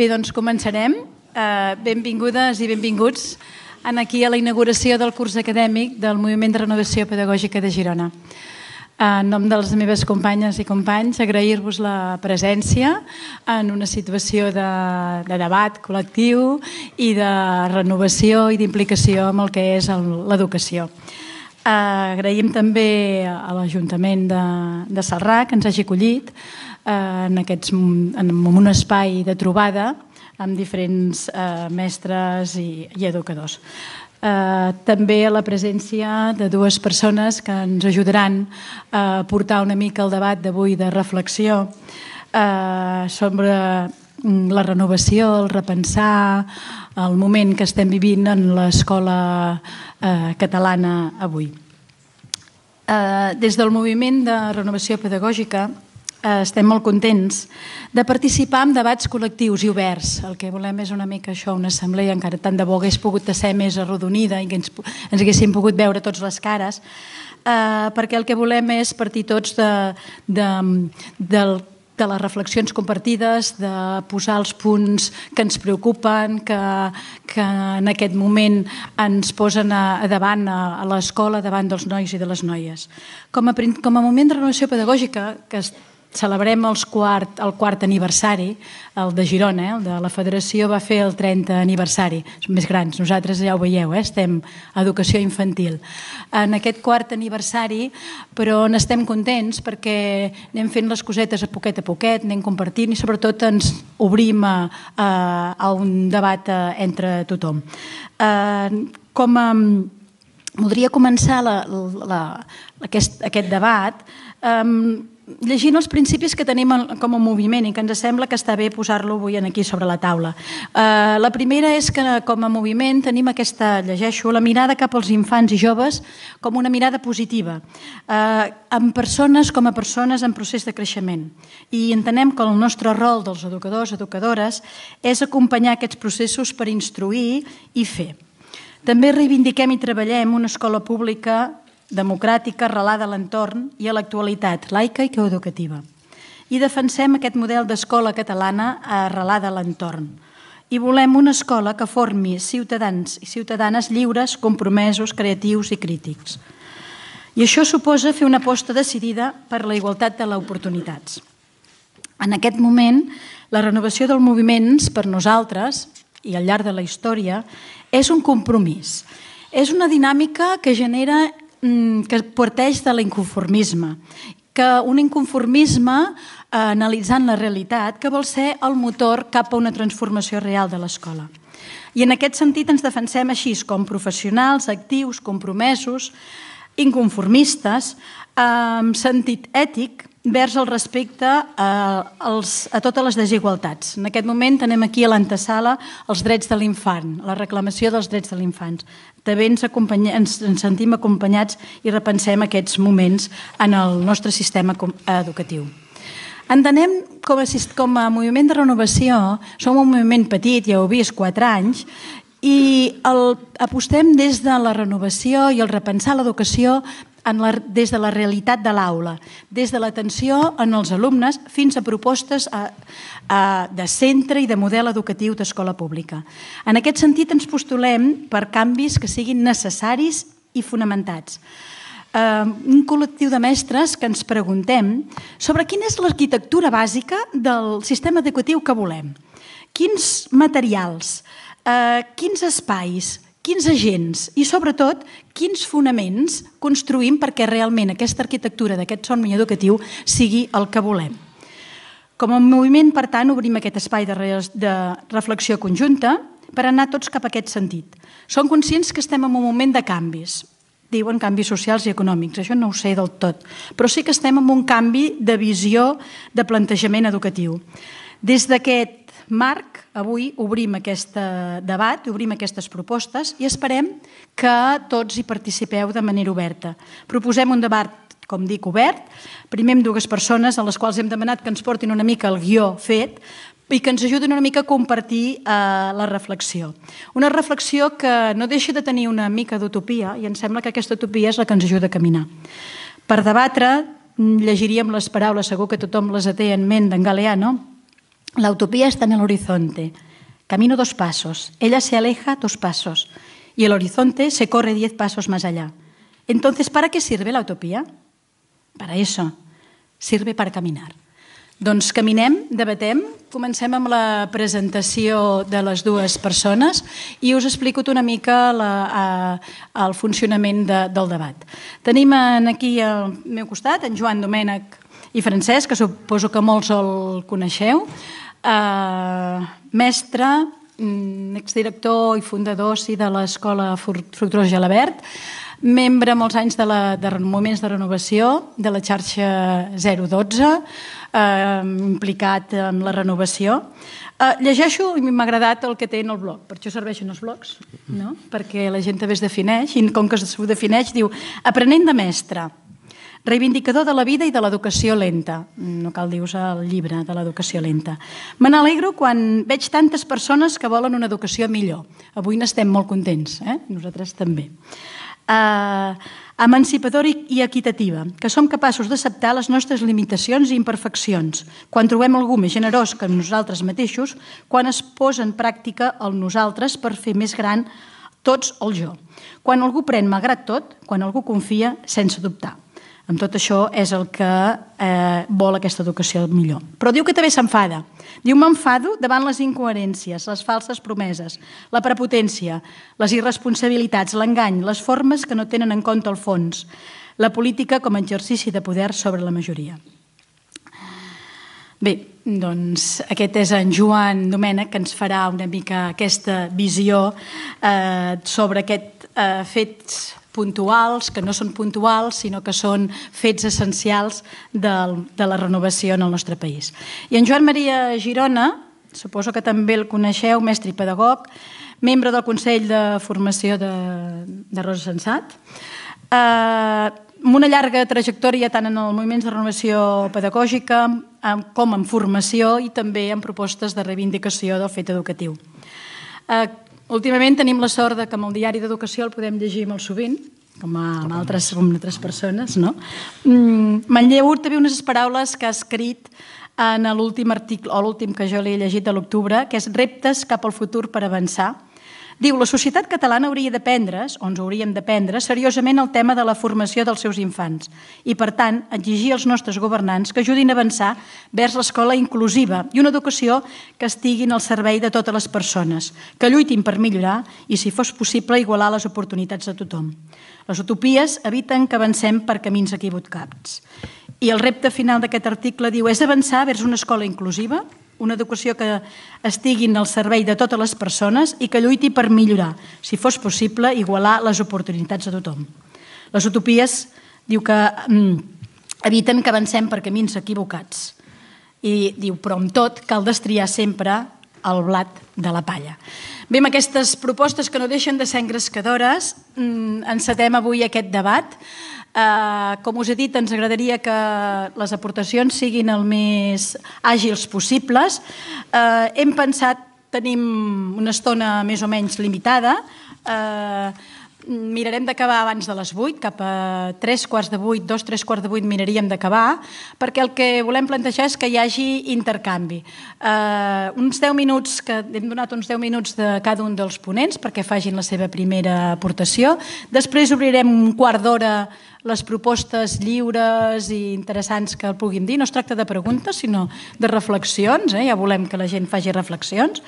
Bé, doncs començarem. Uh, benvingudes i benvinguts en aquí a la inauguració del curs acadèmic del Moviment de Renovació Pedagògica de Girona. En nom de les meves companyes i companys, agrair-vos la presència en una situació de, de debat col·lectiu i de renovació i d'implicació amb el que és l'educació. Uh, agraïm també a l'Ajuntament de, de Salrà que ens hagi acollit en, aquests, en un espai de trobada amb diferents uh, mestres i, i educadors. Uh, també la presència de dues persones que ens ajudaran a portar una mica el debat d'avui de reflexió uh, sobre mm, la renovació, el repensar, el moment que estem vivint en l'escola eh, catalana avui. Eh, des del moviment de renovació pedagògica eh, estem molt contents de participar en debats col·lectius i oberts. El que volem és una mica això, una assemblea, encara tant de bo hagués pogut ser més arrodonida i que ens, ens haguéssim pogut veure tots les cares, eh, perquè el que volem és partir tots de, de, del de les reflexions compartides, de posar els punts que ens preocupen, que, que en aquest moment ens posen a, a davant a, a l'escola, davant dels nois i de les noies. Com a, com a moment de renovació pedagògica, que celebrem els quart, el quart aniversari, el de Girona, eh? el de la federació va fer el 30 aniversari, som més grans, nosaltres ja ho veieu, eh? estem a educació infantil. En aquest quart aniversari, però n'estem contents perquè anem fent les cosetes a poquet a poquet, anem compartint i sobretot ens obrim a, a, a un debat eh, entre tothom. Eh, com a, voldria començar la, la, aquest, aquest debat eh, llegint els principis que tenim com a moviment i que ens sembla que està bé posar-lo avui aquí sobre la taula. Uh, la primera és que com a moviment tenim aquesta, llegeixo, la mirada cap als infants i joves com una mirada positiva, uh, amb persones com a persones en procés de creixement. I entenem que el nostre rol dels educadors, educadores, és acompanyar aquests processos per instruir i fer. També reivindiquem i treballem una escola pública democràtica arrelada a l'entorn i a l'actualitat, laica i coeducativa. I defensem aquest model d'escola catalana arrelada a l'entorn. I volem una escola que formi ciutadans i ciutadanes lliures, compromesos, creatius i crítics. I això suposa fer una aposta decidida per la igualtat de les oportunitats. En aquest moment, la renovació dels moviments per nosaltres i al llarg de la història és un compromís. És una dinàmica que genera que parteix de l'inconformisme, que un inconformisme eh, analitzant la realitat que vol ser el motor cap a una transformació real de l'escola. I en aquest sentit ens defensem així com professionals, actius, compromesos, inconformistes, amb sentit ètic vers el respecte a, als, a totes les desigualtats. En aquest moment tenem aquí a l'antesala els drets de l'infant, la reclamació dels drets de l'infant. També ens, ens, ens sentim acompanyats i repensem aquests moments en el nostre sistema educatiu. Entenem com a, com a moviment de renovació, som un moviment petit, ja ho he vist, 4 anys, i el, apostem des de la renovació i el repensar l'educació en la, des de la realitat de l'aula, des de l'atenció en els alumnes fins a propostes a, a, de centre i de model educatiu d'escola pública. En aquest sentit ens postulem per canvis que siguin necessaris i fonamentats. Uh, un col·lectiu de mestres que ens preguntem sobre quina és l'arquitectura bàsica del sistema educatiu que volem. Quins materials, uh, quins espais, quins agents i, sobretot, quins fonaments construïm perquè realment aquesta arquitectura d'aquest somni educatiu sigui el que volem. Com a moviment, per tant, obrim aquest espai de, de reflexió conjunta per anar tots cap a aquest sentit. Som conscients que estem en un moment de canvis. Diuen canvis socials i econòmics, això no ho sé del tot, però sí que estem en un canvi de visió de plantejament educatiu. Des d'aquest marc, avui obrim aquest debat, obrim aquestes propostes i esperem que tots hi participeu de manera oberta. Proposem un debat com dic, obert. Primer amb dues persones a les quals hem demanat que ens portin una mica el guió fet i que ens ajudin una mica a compartir eh, la reflexió. Una reflexió que no deixa de tenir una mica d'utopia i em sembla que aquesta utopia és la que ens ajuda a caminar. Per debatre, llegiríem les paraules, segur que tothom les té en ment d'en Galeano, La utopía está en el horizonte. Camino dos pasos. Ella se aleja dos pasos. Y el horizonte se corre diez pasos más allá. Entonces, ¿para qué sirve la utopía? Para eso. Sirve para caminar. Doncs caminem, debatem, comencem amb la presentació de les dues persones i us explico una mica la, a, el funcionament de, del debat. Tenim aquí al meu costat en Joan Domènech i Francesc, que suposo que molts el coneixeu, eh, mestre, mm, exdirector i fundador sí, de l'Escola Fructuós Gelabert, membre molts anys de, la, de moments de renovació de la xarxa 012, eh, implicat en la renovació. Eh, llegeixo i m'ha agradat el que té en el blog, per això serveixen els blogs, no? perquè la gent també es defineix, i com que s'ho defineix, diu aprenent de mestre, reivindicador de la vida i de l'educació lenta. No cal dir el llibre de l'educació lenta. Me n'alegro quan veig tantes persones que volen una educació millor. Avui n'estem molt contents, eh? nosaltres també eh, emancipadora i equitativa, que som capaços d'acceptar les nostres limitacions i imperfeccions, quan trobem algú més generós que nosaltres mateixos, quan es posa en pràctica el nosaltres per fer més gran tots el jo. Quan algú pren malgrat tot, quan algú confia sense dubtar. Amb tot això és el que eh, vol aquesta educació millor. Però diu que també s'enfada. Diu, m'enfado davant les incoherències, les falses promeses, la prepotència, les irresponsabilitats, l'engany, les formes que no tenen en compte el fons, la política com a exercici de poder sobre la majoria. Bé, doncs aquest és en Joan Domènech que ens farà una mica aquesta visió eh, sobre aquest eh, fets puntuals, que no són puntuals, sinó que són fets essencials del, de la renovació en el nostre país. I en Joan Maria Girona, suposo que també el coneixeu, mestre i pedagog, membre del Consell de Formació de, de Rosa Sensat, eh, amb una llarga trajectòria tant en els moviments de renovació pedagògica com en formació i també en propostes de reivindicació del fet educatiu. Eh, Últimament tenim la sort de que amb el diari d'educació el podem llegir molt sovint, com a, amb altres, com altres persones, no? Mm, Manlleur també unes paraules que ha escrit en l'últim article, o l'últim que jo l'he llegit de l'octubre, que és Reptes cap al futur per avançar, Diu, la societat catalana hauria de prendre's, o ens hauríem de prendre, seriosament el tema de la formació dels seus infants i, per tant, exigir als nostres governants que ajudin a avançar vers l'escola inclusiva i una educació que estiguin al servei de totes les persones, que lluitin per millorar i, si fos possible, igualar les oportunitats de tothom. Les utopies eviten que avancem per camins equivocats. I el repte final d'aquest article diu és avançar vers una escola inclusiva, una educació que estigui al servei de totes les persones i que lluiti per millorar, si fos possible, igualar les oportunitats de tothom. Les utopies diu que mm, eviten que avancem per camins equivocats i diu, però amb tot cal destriar sempre el blat de la palla. Bé, amb aquestes propostes que no deixen de ser engrescadores, mm, encetem avui aquest debat. Eh, com us he dit, ens agradaria que les aportacions siguin el més àgils possibles. Eh, hem pensat, tenim una estona més o menys limitada, eh, mirarem d'acabar abans de les 8, cap a 3 quarts de 8, 2, 3 quarts de 8 miraríem d'acabar, perquè el que volem plantejar és que hi hagi intercanvi. Uh, uns 10 minuts, que hem donat uns 10 minuts de cada un dels ponents perquè facin la seva primera aportació. Després obrirem un quart d'hora les propostes lliures i interessants que el puguin dir. No es tracta de preguntes, sinó de reflexions. Eh? Ja volem que la gent faci reflexions.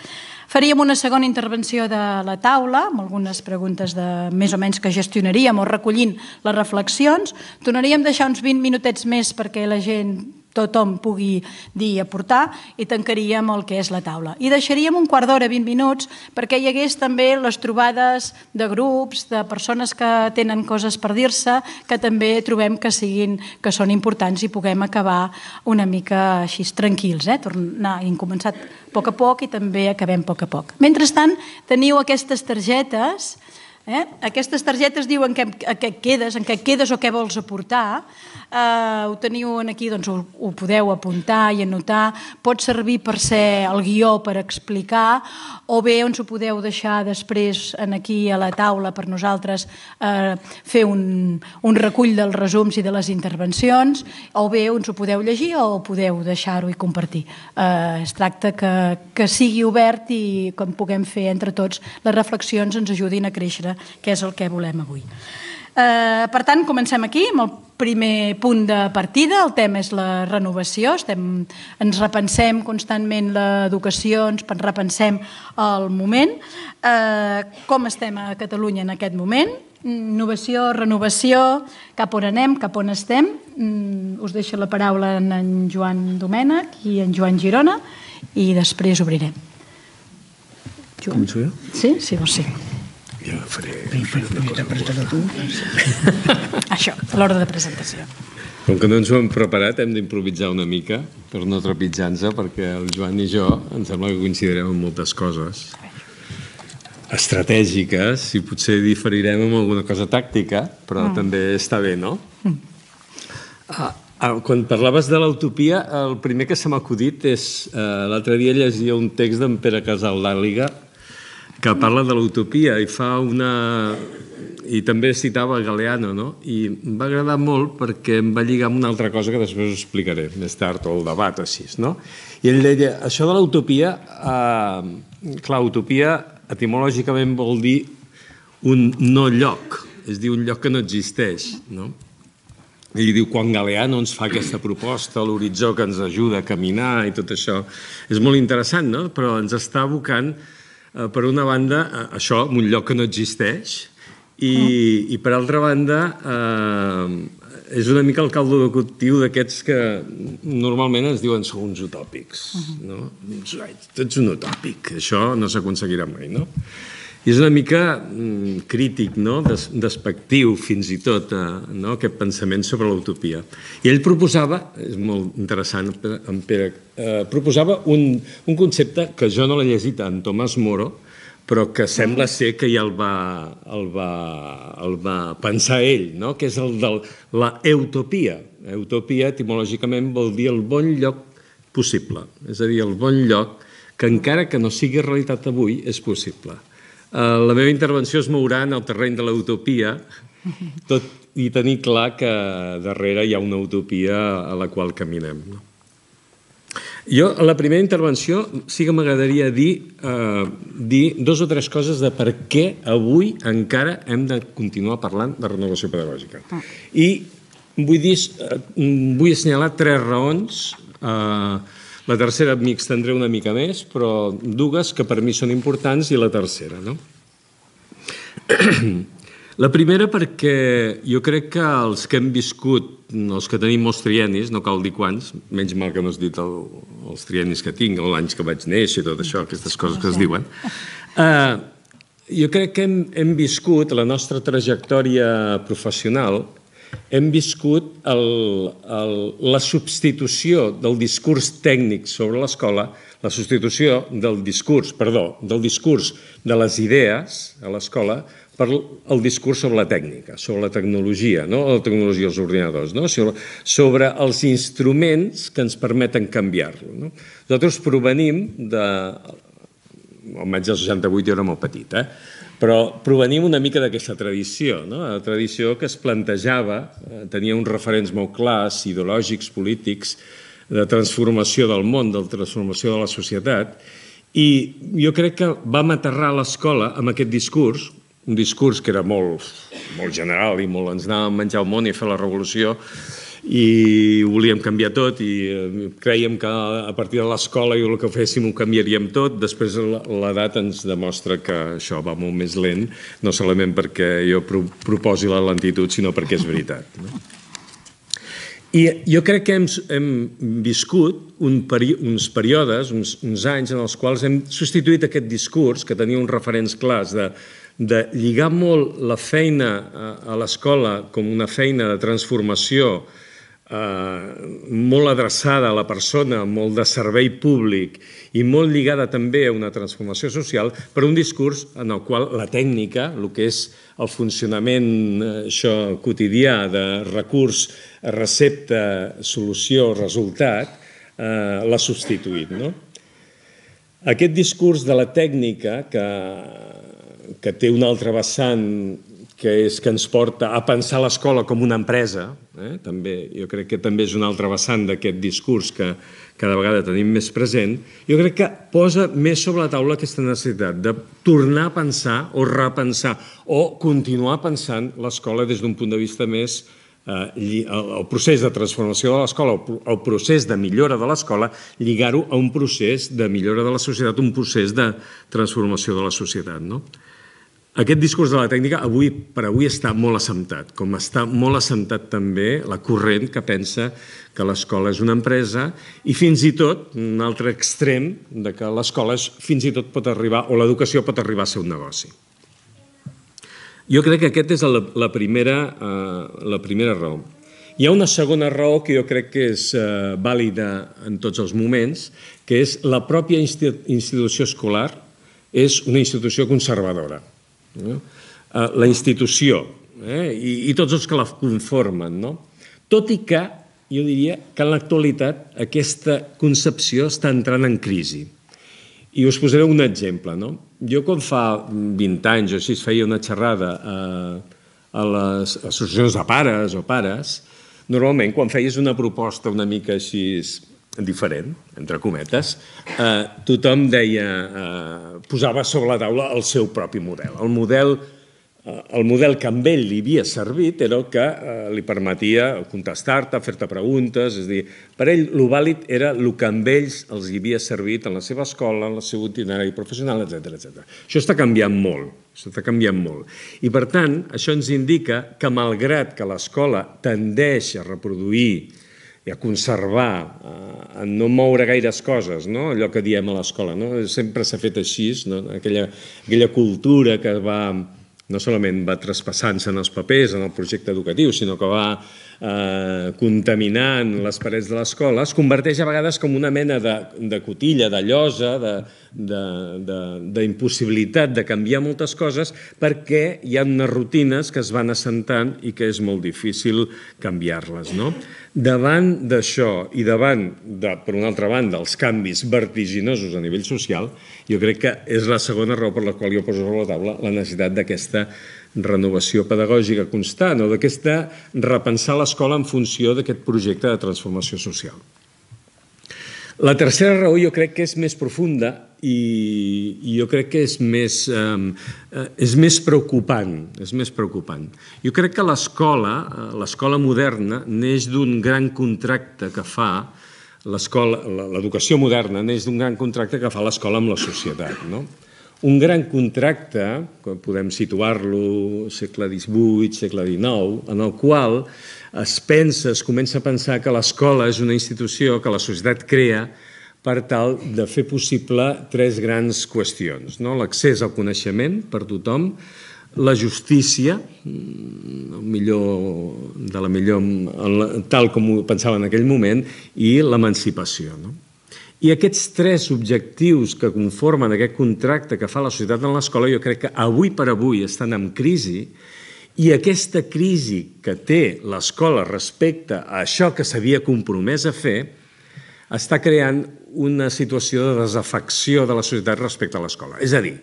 Faríem una segona intervenció de la taula, amb algunes preguntes de més o menys que gestionaríem o recollint les reflexions. Tornaríem a deixar uns 20 minutets més perquè la gent tothom pugui dir i aportar i tancaríem el que és la taula. I deixaríem un quart d'hora, 20 minuts, perquè hi hagués també les trobades de grups, de persones que tenen coses per dir-se, que també trobem que siguin que són importants i puguem acabar una mica així tranquils, eh? tornar, hem començat a poc a poc i també acabem a poc a poc. Mentrestant, teniu aquestes targetes Eh? Aquestes targetes diuen que, a què quedes, en què quedes o què vols aportar. Eh, ho teniu aquí, doncs ho, ho podeu apuntar i anotar. Pot servir per ser el guió per explicar o bé ens ho podeu deixar després en aquí a la taula per nosaltres eh, fer un, un recull dels resums i de les intervencions o bé ens ho podeu llegir o podeu deixar-ho i compartir. Eh, es tracta que, que sigui obert i com puguem fer entre tots les reflexions ens ajudin a créixer que és el que volem avui. Eh, per tant, comencem aquí amb el primer punt de partida. El tema és la renovació. Estem, ens repensem constantment l'educació, ens repensem el moment. Eh, com estem a Catalunya en aquest moment? Innovació, renovació, cap on anem, cap on estem. Mm, us deixo la paraula en, en Joan Domènech i en Joan Girona i després obrirem. Joan. Començo jo? Sí, sí, vols sí. Jo faré... faré presentar tu. Això, l'ordre de presentació. Com que no ens ho hem preparat, hem d'improvisar una mica per no trepitjar-nos, perquè el Joan i jo em sembla que coincidirem en moltes coses estratègiques i potser diferirem en alguna cosa tàctica, però mm. també està bé, no? Mm. Ah, ah, quan parlaves de l'utopia, el primer que se m'ha acudit és... Eh, L'altre dia llegia un text d'en Pere Casal d'Àliga que parla de l'utopia i fa una... i també citava Galeano, no? I em va agradar molt perquè em va lligar amb una altra cosa que després us explicaré més tard, o el debat així, no? I ell deia, això de l'utopia, eh, clar, utopia etimològicament vol dir un no lloc, és dir, un lloc que no existeix, no? I diu, quan Galeano ens fa aquesta proposta, l'horitzó que ens ajuda a caminar i tot això, és molt interessant, no? Però ens està abocant per una banda, eh, això, en un lloc que no existeix, i, i per altra banda, eh, és una mica el caldo de cultiu d'aquests que normalment ens diuen segons utòpics. No? Ets un utòpic, això no s'aconseguirà mai, no? I és una mica mm, crític, no? Des, despectiu fins i tot, eh, no? aquest pensament sobre l'utopia. I ell proposava, és molt interessant, en Pere, eh, proposava un, un concepte que jo no l'he llegit en Tomàs Moro, però que sembla ser que ja el va, el va, el va pensar ell, no? que és el de la eutopia. Eutopia, etimològicament, vol dir el bon lloc possible, és a dir, el bon lloc que encara que no sigui realitat avui, és possible. Eh, la meva intervenció es mourà en el terreny de l'utopia, tot i tenir clar que darrere hi ha una utopia a la qual caminem. No? Jo, a la primera intervenció, sí que m'agradaria dir, eh, dir dos o tres coses de per què avui encara hem de continuar parlant de renovació pedagògica. Ah. I vull, dir, eh, vull assenyalar tres raons eh, la tercera m'hi extendré una mica més, però dues que per mi són importants i la tercera. No? La primera perquè jo crec que els que hem viscut, els que tenim molts trienis, no cal dir quants, menys mal que no has dit el, els trienis que tinc, o l'anys que vaig néixer, tot això, aquestes coses que es diuen, eh, jo crec que hem, hem viscut la nostra trajectòria professional hem viscut el, el, la substitució del discurs tècnic sobre l'escola, la substitució del discurs, perdó, del discurs de les idees a l'escola per el discurs sobre la tècnica, sobre la tecnologia, no? la tecnologia dels ordinadors, no? sobre, sobre els instruments que ens permeten canviar-lo. No? Nosaltres provenim de... El 68 jo era molt petit, eh? Però provenim una mica d'aquesta tradició, no? la tradició que es plantejava, eh, tenia uns referents molt clars, ideològics, polítics, de transformació del món, de transformació de la societat, i jo crec que vam aterrar l'escola amb aquest discurs, un discurs que era molt, molt general i molt ens anàvem a menjar el món i a fer la revolució, i ho volíem canviar tot i eh, creiem que a partir de l'escola i el que féssim ho canviaríem tot. Després l'edat ens demostra que això va molt més lent, no solament perquè jo proposi la lentitud, sinó perquè és veritat. No? I jo crec que hem, hem viscut un peri uns períodes, uns, uns anys en els quals hem substituït aquest discurs que tenia uns referents clars de, de lligar molt la feina a, l'escola com una feina de transformació molt adreçada a la persona, molt de servei públic i molt lligada també a una transformació social, per un discurs en el qual la tècnica, el que és el funcionament eh, això quotidià de recurs, recepta, solució, resultat, eh, l'ha substituït. No? Aquest discurs de la tècnica, que, que té un altre vessant que és que ens porta a pensar l'escola com una empresa, eh? també, jo crec que també és un altre vessant d'aquest discurs que cada vegada tenim més present, jo crec que posa més sobre la taula aquesta necessitat de tornar a pensar o repensar o continuar pensant l'escola des d'un punt de vista més eh, el procés de transformació de l'escola, el procés de millora de l'escola, lligar-ho a un procés de millora de la societat, un procés de transformació de la societat. No? Aquest discurs de la tècnica avui per avui està molt assentat, com està molt assentat també la corrent que pensa que l'escola és una empresa i fins i tot un altre extrem de que l'escola fins i tot pot arribar, o l'educació pot arribar a ser un negoci. Jo crec que aquesta és la, la, primera, eh, la primera raó. Hi ha una segona raó que jo crec que és eh, vàlida en tots els moments, que és la pròpia institució escolar és una institució conservadora no? Eh, la institució eh? I, i tots els que la conformen. No? Tot i que jo diria que en l'actualitat aquesta concepció està entrant en crisi. I us posaré un exemple. No? Jo quan fa 20 anys o així feia una xerrada a, a les associacions de pares o pares, normalment quan feies una proposta una mica així diferent, entre cometes, eh, tothom deia, eh, posava sobre la taula el seu propi model. El model, eh, el model que amb ell li havia servit era el que eh, li permetia contestar-te, fer-te preguntes, és a dir, per ell el vàlid era el que amb ells els havia servit en la seva escola, en el seu itinerari professional, etc etc. Això està canviant molt, això està canviant molt. I per tant, això ens indica que malgrat que l'escola tendeix a reproduir i a conservar, a no moure gaires coses, no? allò que diem a l'escola. No? Sempre s'ha fet així, no? aquella, aquella cultura que va, no solament va traspassant-se en els papers, en el projecte educatiu, sinó que va eh, contaminant les parets de l'escola, es converteix a vegades com una mena de, de cotilla, de llosa, d'impossibilitat de, de, de, de canviar moltes coses perquè hi ha unes rutines que es van assentant i que és molt difícil canviar-les. No? Davant d'això i davant, de, per una altra banda, els canvis vertiginosos a nivell social, jo crec que és la segona raó per la qual jo poso sobre la taula la necessitat d'aquesta renovació pedagògica constant o d'aquesta repensar l'escola en funció d'aquest projecte de transformació social. La tercera raó jo crec que és més profunda i, i jo crec que és més, eh, és més preocupant. És més preocupant. Jo crec que l'escola, eh, l'escola moderna, neix d'un gran contracte que fa l'escola, l'educació moderna neix d'un gran contracte que fa l'escola amb la societat. No? Un gran contracte, podem situar-lo segle XVIII, segle XIX, en el qual es pensa, es comença a pensar que l'escola és una institució que la societat crea per tal de fer possible tres grans qüestions. No? L'accés al coneixement per tothom, la justícia, mm, millor, de la millor, tal com ho pensava en aquell moment, i l'emancipació. No? I aquests tres objectius que conformen aquest contracte que fa la societat en l'escola jo crec que avui per avui estan en crisi i aquesta crisi que té l'escola respecte a això que s'havia compromès a fer està creant una situació de desafecció de la societat respecte a l'escola. És a dir,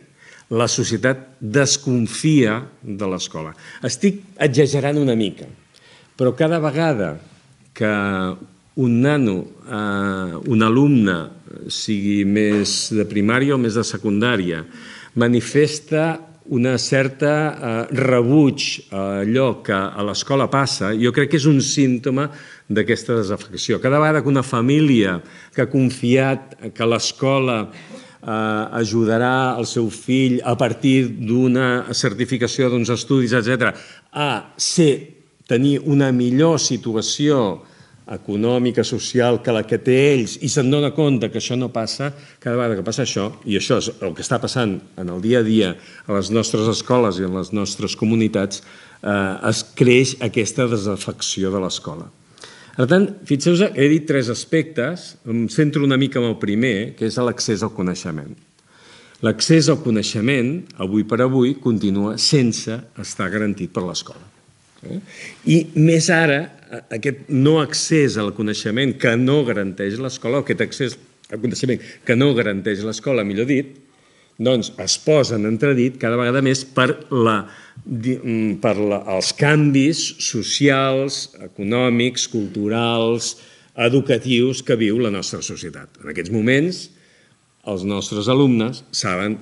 la societat desconfia de l'escola. Estic exagerant una mica, però cada vegada que un nano, eh, un alumne, sigui més de primària o més de secundària, manifesta una certa eh, rebuig a allò que a l'escola passa, jo crec que és un símptoma d'aquesta desafecció. Cada vegada que una família que ha confiat que l'escola eh, ajudarà el seu fill a partir d'una certificació d'uns estudis, etc, a ser, tenir una millor situació econòmica, social, que la que té ells, i se'n dona compte que això no passa, cada vegada que passa això, i això és el que està passant en el dia a dia a les nostres escoles i en les nostres comunitats, eh, es creix aquesta desafecció de l'escola. Per tant, fixeu-vos, he dit tres aspectes, em centro una mica en el primer, que és l'accés al coneixement. L'accés al coneixement, avui per avui, continua sense estar garantit per l'escola. Eh? I més ara, aquest no accés al coneixement que no garanteix l'escola, o aquest accés al coneixement que no garanteix l'escola, millor dit, doncs es posa en entredit cada vegada més per, la, mm, per la, els canvis socials, econòmics, culturals, educatius que viu la nostra societat. En aquests moments, els nostres alumnes saben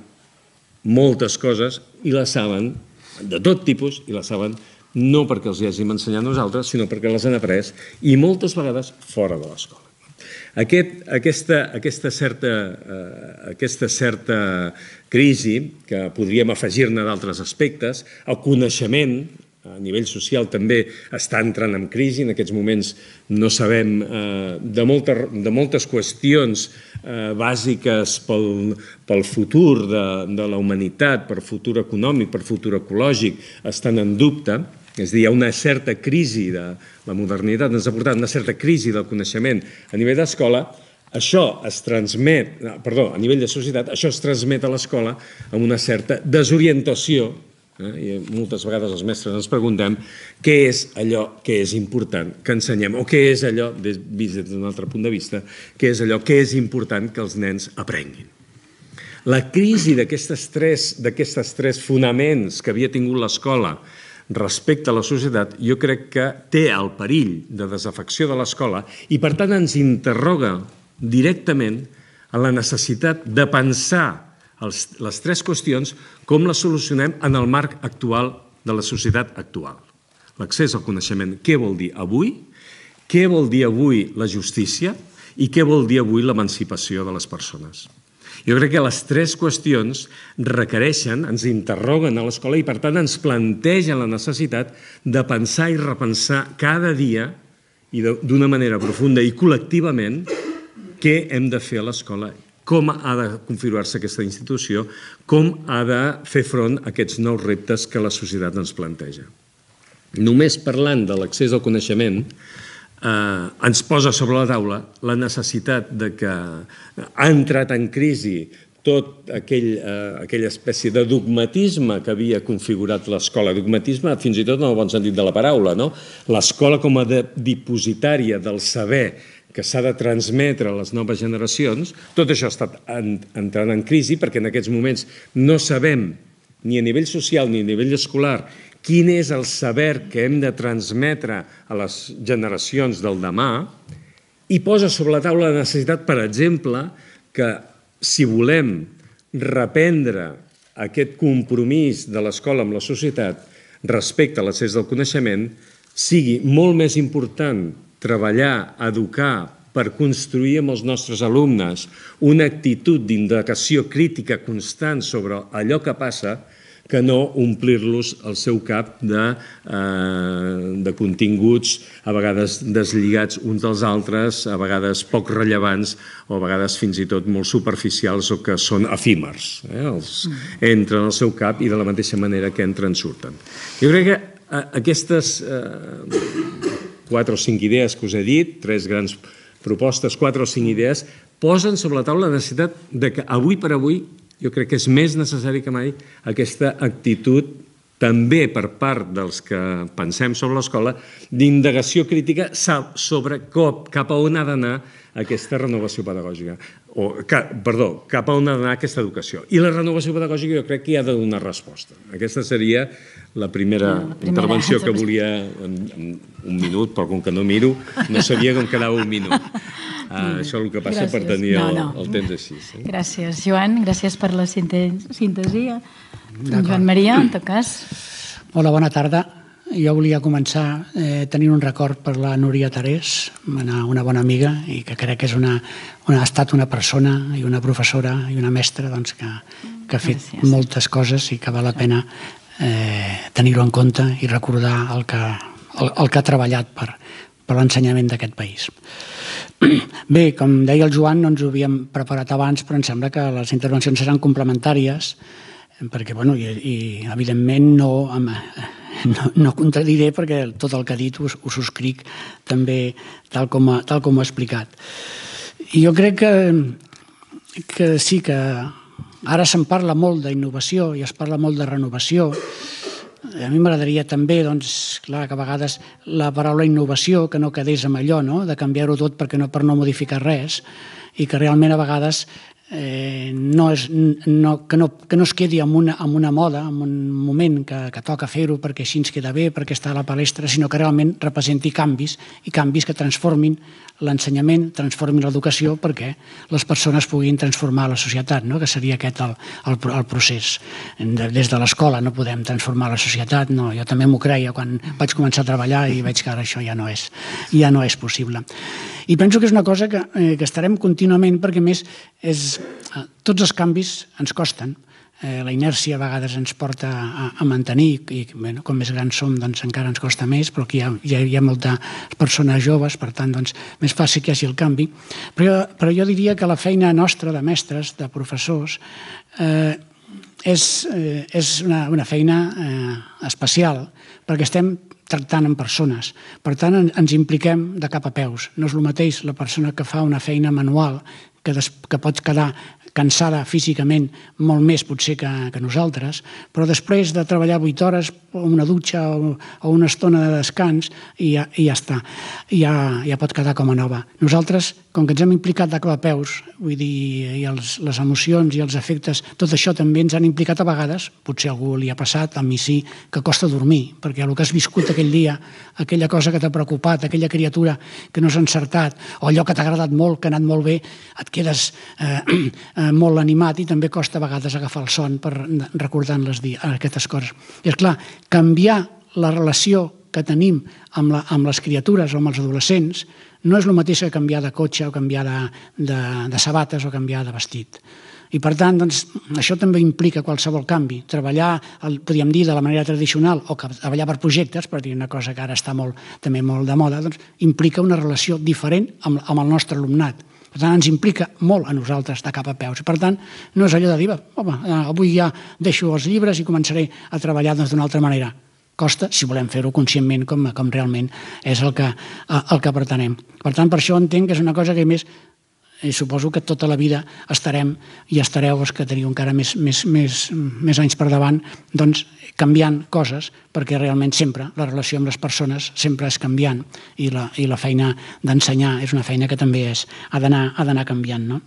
moltes coses i les saben de tot tipus i les saben no perquè els hi hàgim ensenyat nosaltres, sinó perquè les han après i moltes vegades fora de l'escola. Aquest, aquesta, aquesta, certa, eh, aquesta certa crisi, que podríem afegir-ne d'altres aspectes, el coneixement, a nivell social també està entrant en crisi. En aquests moments no sabem eh, de, molta, de moltes qüestions eh, bàsiques pel, pel futur de, de la humanitat, per futur econòmic, per futur ecològic, estan en dubte. És a dir, hi ha una certa crisi de la modernitat, ens ha portat una certa crisi del coneixement a nivell d'escola, això es transmet, perdó, a nivell de societat, això es transmet a l'escola amb una certa desorientació Eh? I moltes vegades els mestres ens preguntem què és allò que és important que ensenyem, o què és allò, vist des d'un altre punt de vista, què és allò que és important que els nens aprenguin. La crisi d'aquestes tres, tres fonaments que havia tingut l'escola respecte a la societat, jo crec que té el perill de desafecció de l'escola i, per tant, ens interroga directament a la necessitat de pensar els, les tres qüestions, com les solucionem en el marc actual de la societat actual. L'accés al coneixement, què vol dir avui, què vol dir avui la justícia i què vol dir avui l'emancipació de les persones. Jo crec que les tres qüestions requereixen, ens interroguen a l'escola i per tant ens plantegen la necessitat de pensar i repensar cada dia i d'una manera profunda i col·lectivament què hem de fer a l'escola com ha de configurar-se aquesta institució, com ha de fer front a aquests nous reptes que la societat ens planteja. Només parlant de l'accés al coneixement, eh, ens posa sobre la taula la necessitat de que ha entrat en crisi tot aquell, eh, aquella espècie de dogmatisme que havia configurat l'escola. Dogmatisme fins i tot en el bon sentit de la paraula. No? L'escola com a de, dipositària del saber que s'ha de transmetre a les noves generacions, tot això ha estat entrant en crisi perquè en aquests moments no sabem ni a nivell social ni a nivell escolar quin és el saber que hem de transmetre a les generacions del demà i posa sobre la taula la necessitat, per exemple, que si volem reprendre aquest compromís de l'escola amb la societat respecte a l'accés del coneixement, sigui molt més important treballar, educar, per construir amb els nostres alumnes una actitud d'indagació crítica constant sobre allò que passa que no omplir-los el seu cap de, eh, de continguts a vegades deslligats uns dels altres, a vegades poc rellevants o a vegades fins i tot molt superficials o que són efímers. Eh? Els entren al seu cap i de la mateixa manera que entren surten. Jo crec que eh, aquestes eh, quatre o cinc idees que us he dit, tres grans propostes, quatre o cinc idees, posen sobre la taula la necessitat de que avui per avui jo crec que és més necessari que mai aquesta actitud també per part dels que pensem sobre l'escola, d'indagació crítica sobre cap a on ha d'anar aquesta renovació pedagògica, o, perdó, cap a on ha d'anar aquesta educació. I la renovació pedagògica jo crec que hi ha de donar resposta. Aquesta seria la primera, la primera intervenció que volia en, en un minut, però com que no miro, no sabia com quedava un minut. Uh, això és el que passa gràcies. per tenir no, no. El, temps així. Sí? Gràcies, Joan. Gràcies per la síntesi. Joan Maria, en tot cas. Hola, bona tarda. Jo volia començar eh, tenint un record per la Núria Tarés, una, una bona amiga, i que crec que és una, una, ha estat una persona i una professora i una mestra doncs, que, que ha fet Gràcies. moltes coses i que val la pena eh, tenir-ho en compte i recordar el que, el, el que ha treballat per, per l'ensenyament d'aquest país. Bé, com deia el Joan, no ens ho havíem preparat abans, però em sembla que les intervencions seran complementàries, perquè, bueno, i, i evidentment no, no, no contradiré perquè tot el que ha dit ho, ho subscric també tal com, ha, tal com ho ha explicat. I jo crec que, que sí que ara se'n parla molt d'innovació i es parla molt de renovació. A mi m'agradaria també, doncs, clar, que a vegades la paraula innovació que no quedés amb allò, no? de canviar-ho tot perquè no, per no modificar res, i que realment a vegades eh, no és, no, que, no, que no es quedi amb una, amb una moda, en un moment que, que toca fer-ho perquè així ens queda bé, perquè està a la palestra, sinó que realment representi canvis i canvis que transformin l'ensenyament, transformin l'educació perquè les persones puguin transformar la societat, no? que seria aquest el, el, el procés. Des de l'escola no podem transformar la societat, no, jo també m'ho creia quan vaig començar a treballar i veig que ara això ja no és, ja no és possible. I penso que és una cosa que, eh, que estarem contínuament perquè més és, eh, tots els canvis ens costen. Eh, la inèrcia a vegades ens porta a, a mantenir i bueno, com més grans som doncs encara ens costa més però aquí hi ha, hi ha, hi ha moltes persones joves per tant doncs més fàcil que hi hagi el canvi però, però jo diria que la feina nostra de mestres, de professors eh, és, eh, és una, una feina eh, especial perquè estem tractant amb persones. Per tant, ens impliquem de cap a peus. No és el mateix la persona que fa una feina manual que, des, que pot quedar cansada físicament molt més potser que, que nosaltres, però després de treballar 8 hores una dutxa o, o una estona de descans i ja, i ja està, ja, ja pot quedar com a nova. Nosaltres, com que ens hem implicat de clapeus, vull dir, i els, les emocions i els efectes, tot això també ens han implicat a vegades, potser algú li ha passat, a mi sí, que costa dormir, perquè el que has viscut aquell dia, aquella cosa que t'ha preocupat, aquella criatura que no s'ha encertat, o allò que t'ha agradat molt, que ha anat molt bé, et quedes eh, eh, molt animat i també costa a vegades agafar el son per recordant les aquestes coses. I és clar, canviar la relació que tenim amb, la, amb les criatures o amb els adolescents no és el mateix que canviar de cotxe o canviar de, de, de sabates o canviar de vestit. I per tant, doncs, això també implica qualsevol canvi. Treballar, el, podríem dir, de la manera tradicional o treballar per projectes, per dir una cosa que ara està molt, també molt de moda, doncs, implica una relació diferent amb, amb el nostre alumnat. Per tant, ens implica molt a nosaltres de cap a peus. Per tant, no és allò de dir, home, eh, avui ja deixo els llibres i començaré a treballar doncs, d'una doncs, altra manera. Costa, si volem fer-ho conscientment com, com realment és el que, eh, el que pretenem. Per tant, per això entenc que és una cosa que més i suposo que tota la vida estarem i estareu els que teniu encara més, més, més, més anys per davant doncs, canviant coses perquè realment sempre la relació amb les persones sempre és canviant i la, i la feina d'ensenyar és una feina que també és, ha d'anar canviant. No?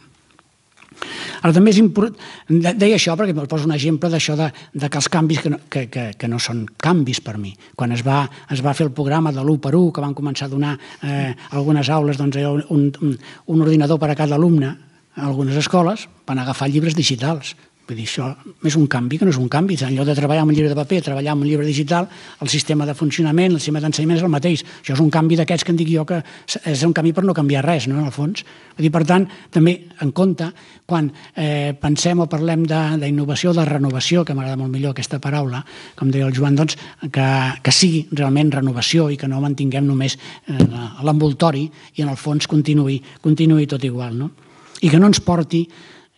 Ara també és important, deia això perquè poso un exemple d'això de, de que els canvis que no, que, que, que no són canvis per mi. Quan es va, es va fer el programa de l'1 per 1, que van començar a donar eh, algunes aules doncs, un, un, un ordinador per a cada alumne, algunes escoles van agafar llibres digitals. Vull dir, això és un canvi que no és un canvi. En lloc de treballar amb un llibre de paper, treballar amb un llibre digital, el sistema de funcionament, el sistema d'ensenyament és el mateix. Això és un canvi d'aquests que en dic jo que és un canvi per no canviar res, no, en el fons. Vull dir, per tant, també en compte, quan eh, pensem o parlem d'innovació, de, de renovació, que m'agrada molt millor aquesta paraula, com deia el Joan, doncs, que, que sigui realment renovació i que no mantinguem només eh, l'envoltori i en el fons continuï, continuï tot igual. No? I que no ens porti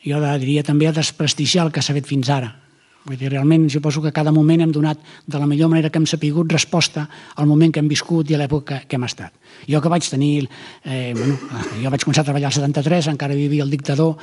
jo diria també a desprestigiar el que s'ha fet fins ara. Vull dir, realment, jo poso que cada moment hem donat de la millor manera que hem sapigut resposta al moment que hem viscut i a l'època que hem estat. Jo que vaig tenir... Eh, bueno, jo vaig començar a treballar al 73, encara vivia el dictador,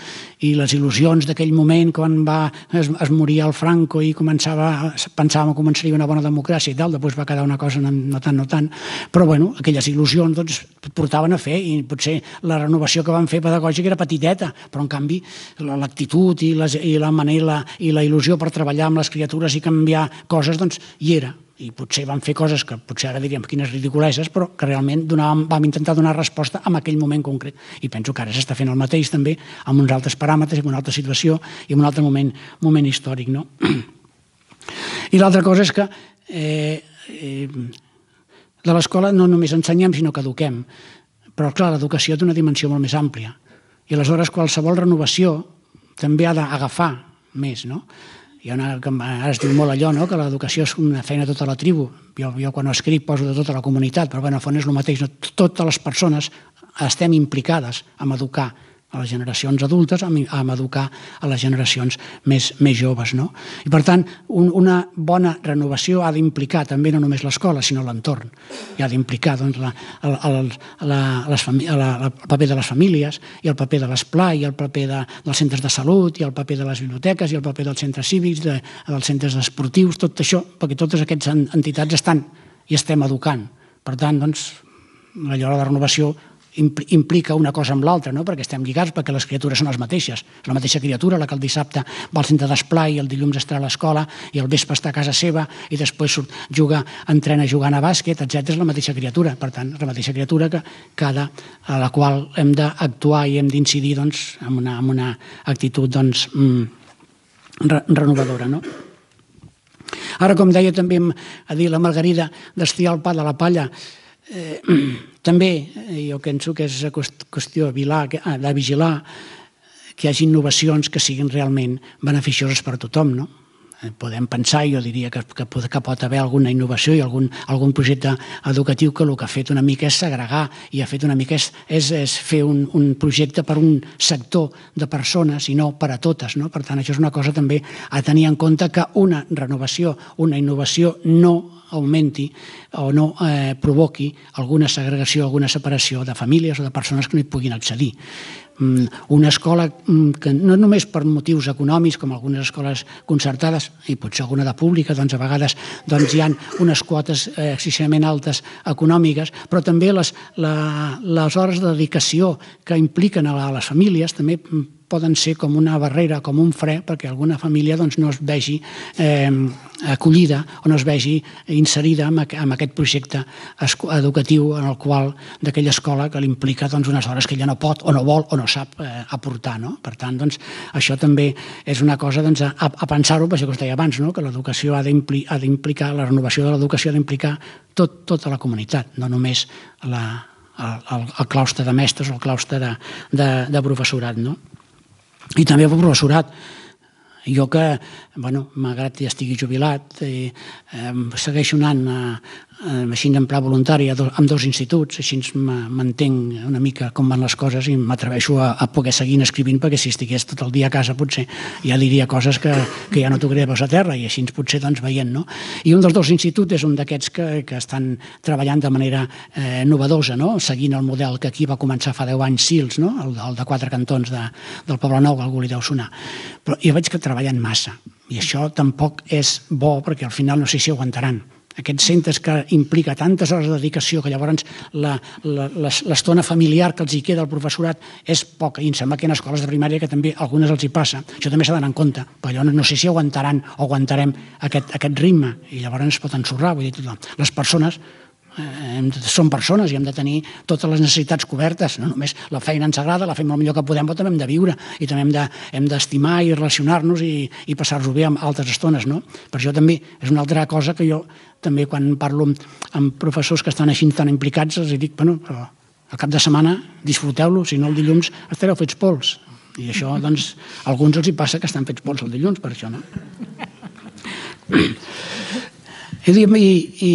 i les il·lusions d'aquell moment quan va, es, es moria el Franco i començava, pensàvem que començaria una bona democràcia i tal, després va quedar una cosa no, no tant, no tant, però bueno, aquelles il·lusions doncs, portaven a fer, i potser la renovació que van fer pedagògica era petiteta, però en canvi l'actitud i, les, i la manera i la il·lusió per treballar treballar amb les criatures i canviar coses, doncs hi era. I potser vam fer coses que potser ara diríem quines ridiculeses, però que realment donàvem, vam intentar donar resposta en aquell moment concret. I penso que ara s'està fent el mateix també amb uns altres paràmetres, en una altra situació i en un altre moment, moment històric. No? I l'altra cosa és que eh, eh, de l'escola no només ensenyem, sinó que eduquem. Però, clar, l'educació té una dimensió molt més àmplia. I aleshores qualsevol renovació també ha d'agafar més, no? Hi ha una, ara es diu molt allò, no? que l'educació és una feina de tota la tribu. Jo, jo quan ho escric poso de tota la comunitat, però bueno, en el fons és el mateix. No? Totes les persones estem implicades en educar a les generacions adultes amb, amb educar a les generacions més, més joves. No? I per tant, un, una bona renovació ha d'implicar també no només l'escola, sinó l'entorn. I ha d'implicar doncs, la, el, el, la, les la, el paper de les famílies, i el paper de l'esplai, i el paper de, dels centres de salut, i el paper de les biblioteques, i el paper dels centres cívics, de, dels centres esportius, tot això, perquè totes aquestes entitats estan i estem educant. Per tant, doncs, la llora de renovació implica una cosa amb l'altra, no? perquè estem lligats, perquè les criatures són les mateixes. És la mateixa criatura la que el dissabte va al centre d'esplai, el dilluns està a l'escola i el vespre està a casa seva i després surt, juga, entrena jugant a bàsquet, etc. És la mateixa criatura. Per tant, és la mateixa criatura que cada, a la qual hem d'actuar i hem d'incidir doncs, amb, una, amb una actitud doncs, mm, re renovadora. No? Ara, com deia també a dir la Margarida d'estiar el pa de la palla, Eh, també eh, jo penso que és qüestió de, ah, de vigilar que hi hagi innovacions que siguin realment beneficioses per a tothom, no? Eh, podem pensar, jo diria que, que, que pot haver alguna innovació i algun, algun projecte educatiu que el que ha fet una mica és segregar i ha fet una mica és, és, és fer un, un projecte per un sector de persones i no per a totes. No? Per tant, això és una cosa també a tenir en compte que una renovació, una innovació no augmenti o no eh, provoqui alguna segregació, alguna separació de famílies o de persones que no hi puguin accedir. Mm, una escola mm, que no només per motius econòmics, com algunes escoles concertades, i potser alguna de pública, doncs a vegades doncs hi ha unes quotes eh, excessivament altes econòmiques, però també les, la, les hores de dedicació que impliquen a, a les famílies també poden ser com una barrera, com un fre, perquè alguna família doncs, no es vegi eh, acollida o no es vegi inserida en, en aquest projecte educatiu en el qual d'aquella escola que li implica doncs, unes hores que ella no pot o no vol o no sap eh, aportar. No? Per tant, doncs, això també és una cosa doncs, a, a pensar-ho, per això que us deia abans, no? que l'educació ha d'implicar, la renovació de l'educació ha d'implicar tot, tota la comunitat, no només la, el, el, el claustre de mestres o el claustre de, de, de professorat. No? I també el professorat. Jo que, bueno, malgrat que ja estigui jubilat, eh, eh, segueixo anant a, eh, així d'emprar voluntari amb dos instituts, així m'entenc una mica com van les coses i m'atreveixo a, a poder seguir escrivint perquè si estigués tot el dia a casa potser ja diria coses que, que ja no tocaria a terra i així potser doncs veient. No? I un dels dos instituts és un d'aquests que, que estan treballant de manera eh, novedosa, no? seguint el model que aquí va començar fa 10 anys Sils, no? el, el de quatre cantons de, del Poble Nou, algú li deu sonar. Però jo veig que treballen massa i això tampoc és bo perquè al final no sé si aguantaran aquests centres que implica tantes hores de dedicació que llavors l'estona familiar que els hi queda al professorat és poca. I em sembla que en escoles de primària que també algunes els hi passa, això també s'ha d'anar en compte. Però allò no sé si aguantaran o aguantarem aquest, aquest ritme. I llavors es pot ensorrar vull dir, tothom. les persones hem, som persones i hem de tenir totes les necessitats cobertes, no només la feina ens agrada, la fem el millor que podem, però també hem de viure i també hem d'estimar i relacionar-nos i, i passar-nos bé amb altres estones. No? Per això també és una altra cosa que jo també quan parlo amb, amb professors que estan així tan implicats els dic, bueno, però al cap de setmana disfruteu-lo, si no el dilluns estareu fets pols. I això, doncs, a alguns els hi passa que estan fets pols el dilluns, per això, no? I, i, i,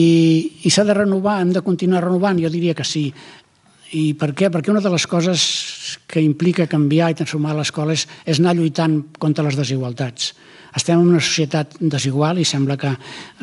i s'ha de renovar, hem de continuar renovant? Jo diria que sí. I per què? Perquè una de les coses que implica canviar i transformar l'escola és, és anar lluitant contra les desigualtats. Estem en una societat desigual i sembla que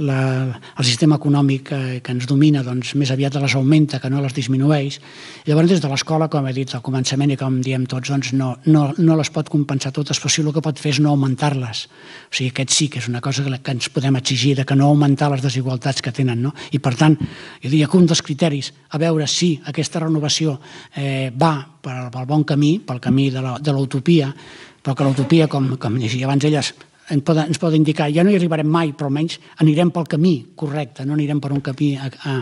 la, el sistema econòmic que, que ens domina doncs, més aviat les augmenta que no les disminueix. Llavors, des de l'escola, com he dit al començament i com diem tots, doncs, no, no, no les pot compensar totes, però sí el que pot fer és no augmentar-les. O sigui, aquest sí que és una cosa que ens podem exigir, de que no augmentar les desigualtats que tenen. No? I, per tant, jo diria que un dels criteris a veure si aquesta renovació eh, va pel, pel bon camí, pel camí de l'utopia, però que l'utopia, com, com llegia abans elles, ens pot, ens pot indicar, ja no hi arribarem mai, però almenys anirem pel camí correcte, no anirem per un camí a, a,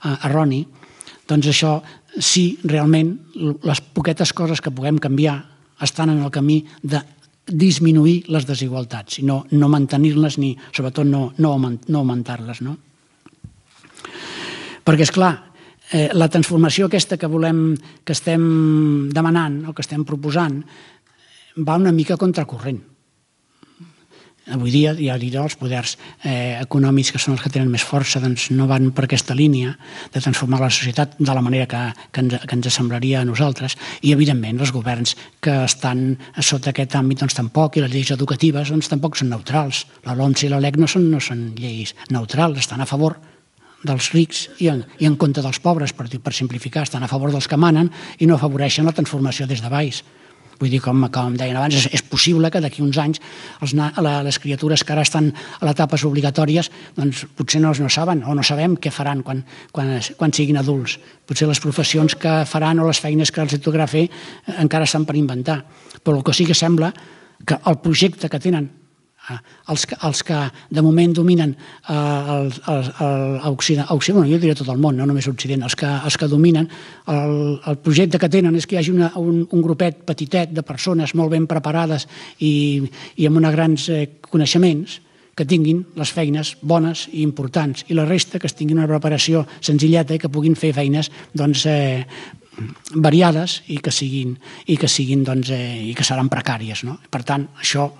a, erroni, doncs això, si realment les poquetes coses que puguem canviar estan en el camí de disminuir les desigualtats, i no, no mantenir-les ni, sobretot, no, no, no augmentar-les. No? Perquè, és clar, eh, la transformació aquesta que volem, que estem demanant o que estem proposant, va una mica contracorrent avui dia, ja diré, els poders eh, econòmics que són els que tenen més força doncs no van per aquesta línia de transformar la societat de la manera que, que, ens, que ens semblaria a nosaltres i evidentment els governs que estan sota aquest àmbit doncs tampoc i les lleis educatives doncs tampoc són neutrals la LOMS i la LEC no són, no són lleis neutrals, estan a favor dels rics i en, i en contra dels pobres, per, per simplificar, estan a favor dels que manen i no afavoreixen la transformació des de baix. Vull dir, com, com deien abans, és, és possible que d'aquí uns anys els, les criatures que ara estan a les etapes obligatòries doncs potser no, no saben o no sabem què faran quan, quan, quan siguin adults. Potser les professions que faran o les feines que els tocarà fer eh, encara estan per inventar. Però el que sí que sembla que el projecte que tenen els que, els que de moment dominen eh, el, el, el, Occident, Occident, bueno, jo diria tot el món, no només Occident, els que, els que dominen el, el projecte que tenen és que hi hagi una, un, un grupet petitet de persones molt ben preparades i, i amb una grans eh, coneixements que tinguin les feines bones i importants i la resta que es tinguin una preparació senzilleta i que puguin fer feines doncs, eh, variades i que siguin, i que siguin doncs, eh, i que seran precàries. No? Per tant, això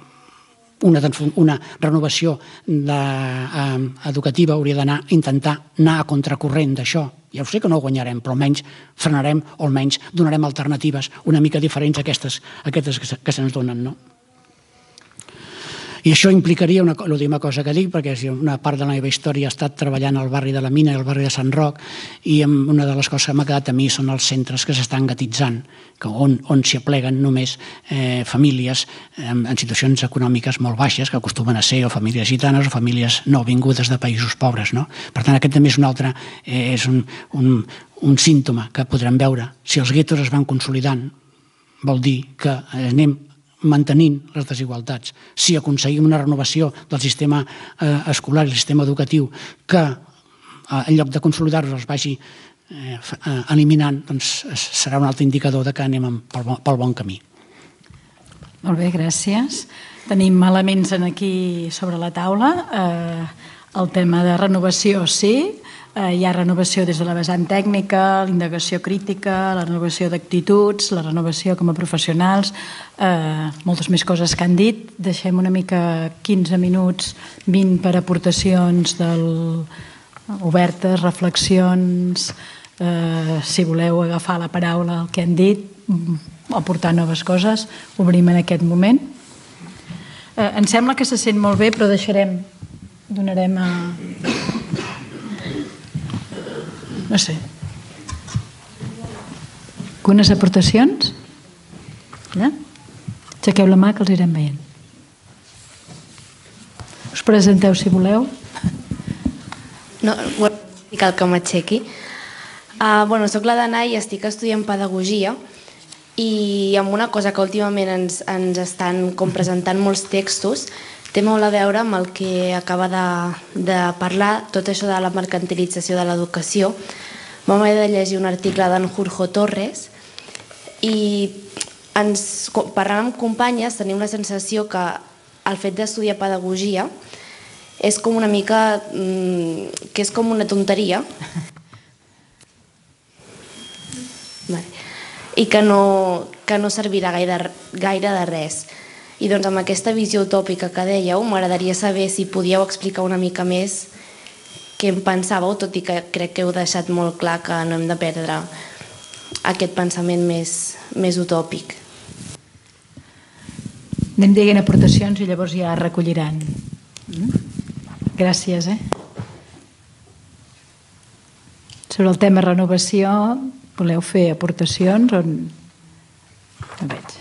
una, una renovació de, eh, educativa hauria d'anar intentar anar a contracorrent d'això. Ja ho sé que no ho guanyarem, però almenys frenarem o almenys donarem alternatives una mica diferents a aquestes, a aquestes que, que se'ns donen. No? I això implicaria una, l'última cosa que dic, perquè una part de la meva història ha estat treballant al barri de la Mina i al barri de Sant Roc, i una de les coses que m'ha quedat a mi són els centres que s'estan gatitzant, que on, on s'hi apleguen només eh, famílies en, en situacions econòmiques molt baixes, que acostumen a ser o famílies gitanes o famílies no vingudes de països pobres. No? Per tant, aquest també és un altre, eh, és un, un, un símptoma que podrem veure. Si els guetos es van consolidant, vol dir que anem mantenint les desigualtats. Si aconseguim una renovació del sistema eh, escolar i el sistema educatiu que eh, en lloc de consolidar-los els vagi eh, eh, eliminant, doncs serà un altre indicador de que anem pel, bon, pel bon camí. Molt bé, gràcies. Tenim elements aquí sobre la taula. Eh, el tema de renovació, sí, hi ha renovació des de la vessant tècnica, l'indagació crítica, la renovació d'actituds, la renovació com a professionals, eh, moltes més coses que han dit. Deixem una mica 15 minuts, 20 per aportacions del... obertes, reflexions, eh, si voleu agafar la paraula el que han dit, aportar noves coses, obrim en aquest moment. Eh, em sembla que se sent molt bé, però deixarem, donarem a no sé. Algunes aportacions? Ja? Aixequeu la mà que els irem veient. Us presenteu si voleu. No, bueno, el que m'aixequi. Uh, bueno, soc la Dana i estic estudiant pedagogia i amb una cosa que últimament ens, ens estan com presentant molts textos té molt a veure amb el que acaba de, de parlar, tot això de la mercantilització de l'educació. Vam haver de llegir un article d'en Jurjo Torres i ens, parlant amb companyes tenim la sensació que el fet d'estudiar pedagogia és com una mica... Mm, que és com una tonteria. I que no, que no servirà gaire, gaire de res. I doncs amb aquesta visió utòpica que dèieu, m'agradaria saber si podíeu explicar una mica més què en pensàveu, tot i que crec que heu deixat molt clar que no hem de perdre aquest pensament més, més utòpic. Anem dient aportacions i llavors ja recolliran. Gràcies. Eh? Sobre el tema renovació, voleu fer aportacions o no veig?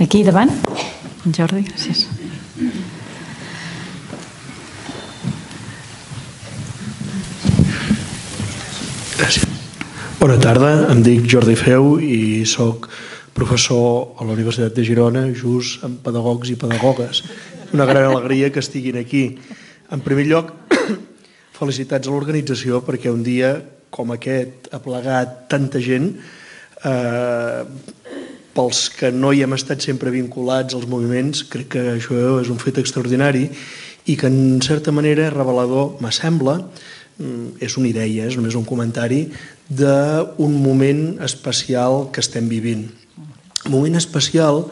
Aquí davant. En Jordi, gràcies. Gràcies. Bona tarda, em dic Jordi Feu i sóc professor a la Universitat de Girona, just amb pedagogs i pedagogues. Una gran alegria que estiguin aquí. En primer lloc, felicitats a l'organització perquè un dia com aquest ha plegat tanta gent eh, pels que no hi hem estat sempre vinculats als moviments, crec que això és un fet extraordinari i que en certa manera és revelador, m'assembla, mm, és una idea, és només un comentari, d'un moment especial que estem vivint. moment especial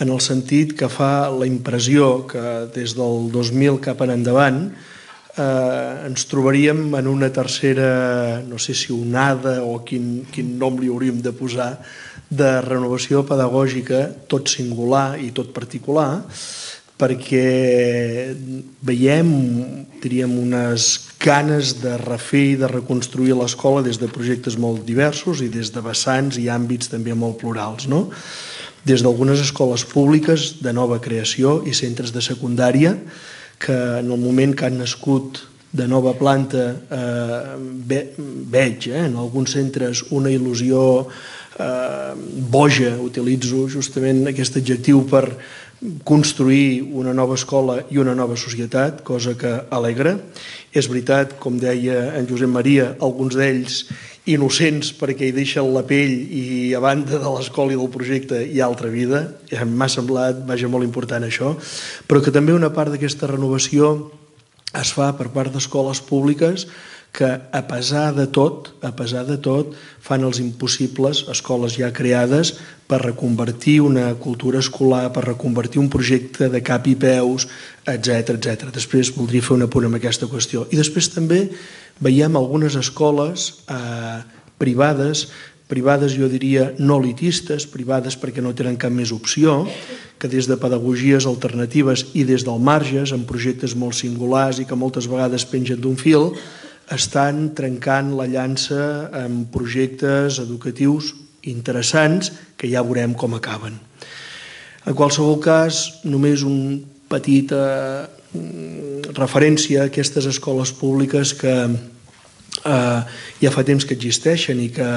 en el sentit que fa la impressió que des del 2000 cap en endavant eh, ens trobaríem en una tercera, no sé si onada o quin, quin nom li hauríem de posar, de renovació pedagògica, tot singular i tot particular, perquè veiem, diríem, unes ganes de refer i de reconstruir l'escola des de projectes molt diversos i des de vessants i àmbits també molt plurals. No? Des d'algunes escoles públiques de nova creació i centres de secundària que en el moment que han nascut de nova planta eh, ve, veig eh, en alguns centres una il·lusió eh, boja, utilitzo justament aquest adjectiu per construir una nova escola i una nova societat, cosa que alegra. És veritat, com deia en Josep Maria, alguns d'ells innocents perquè hi deixen la pell i a banda de l'escola i del projecte hi ha altra vida. M'ha semblat, vaja, molt important això, però que també una part d'aquesta renovació es fa per part d'escoles públiques que a pesar de tot, a pesar de tot, fan els impossibles, escoles ja creades, per reconvertir una cultura escolar, per reconvertir un projecte de cap i peus, etc etc. Després voldria fer un apunt amb aquesta qüestió. I després també veiem algunes escoles eh, privades, privades jo diria no elitistes, privades perquè no tenen cap més opció, que des de pedagogies alternatives i des del marges, en projectes molt singulars i que moltes vegades pengen d'un fil, estan trencant la llança amb projectes educatius interessants que ja veurem com acaben. En qualsevol cas, només un petita mm, referència a aquestes escoles públiques que eh, ja fa temps que existeixen i que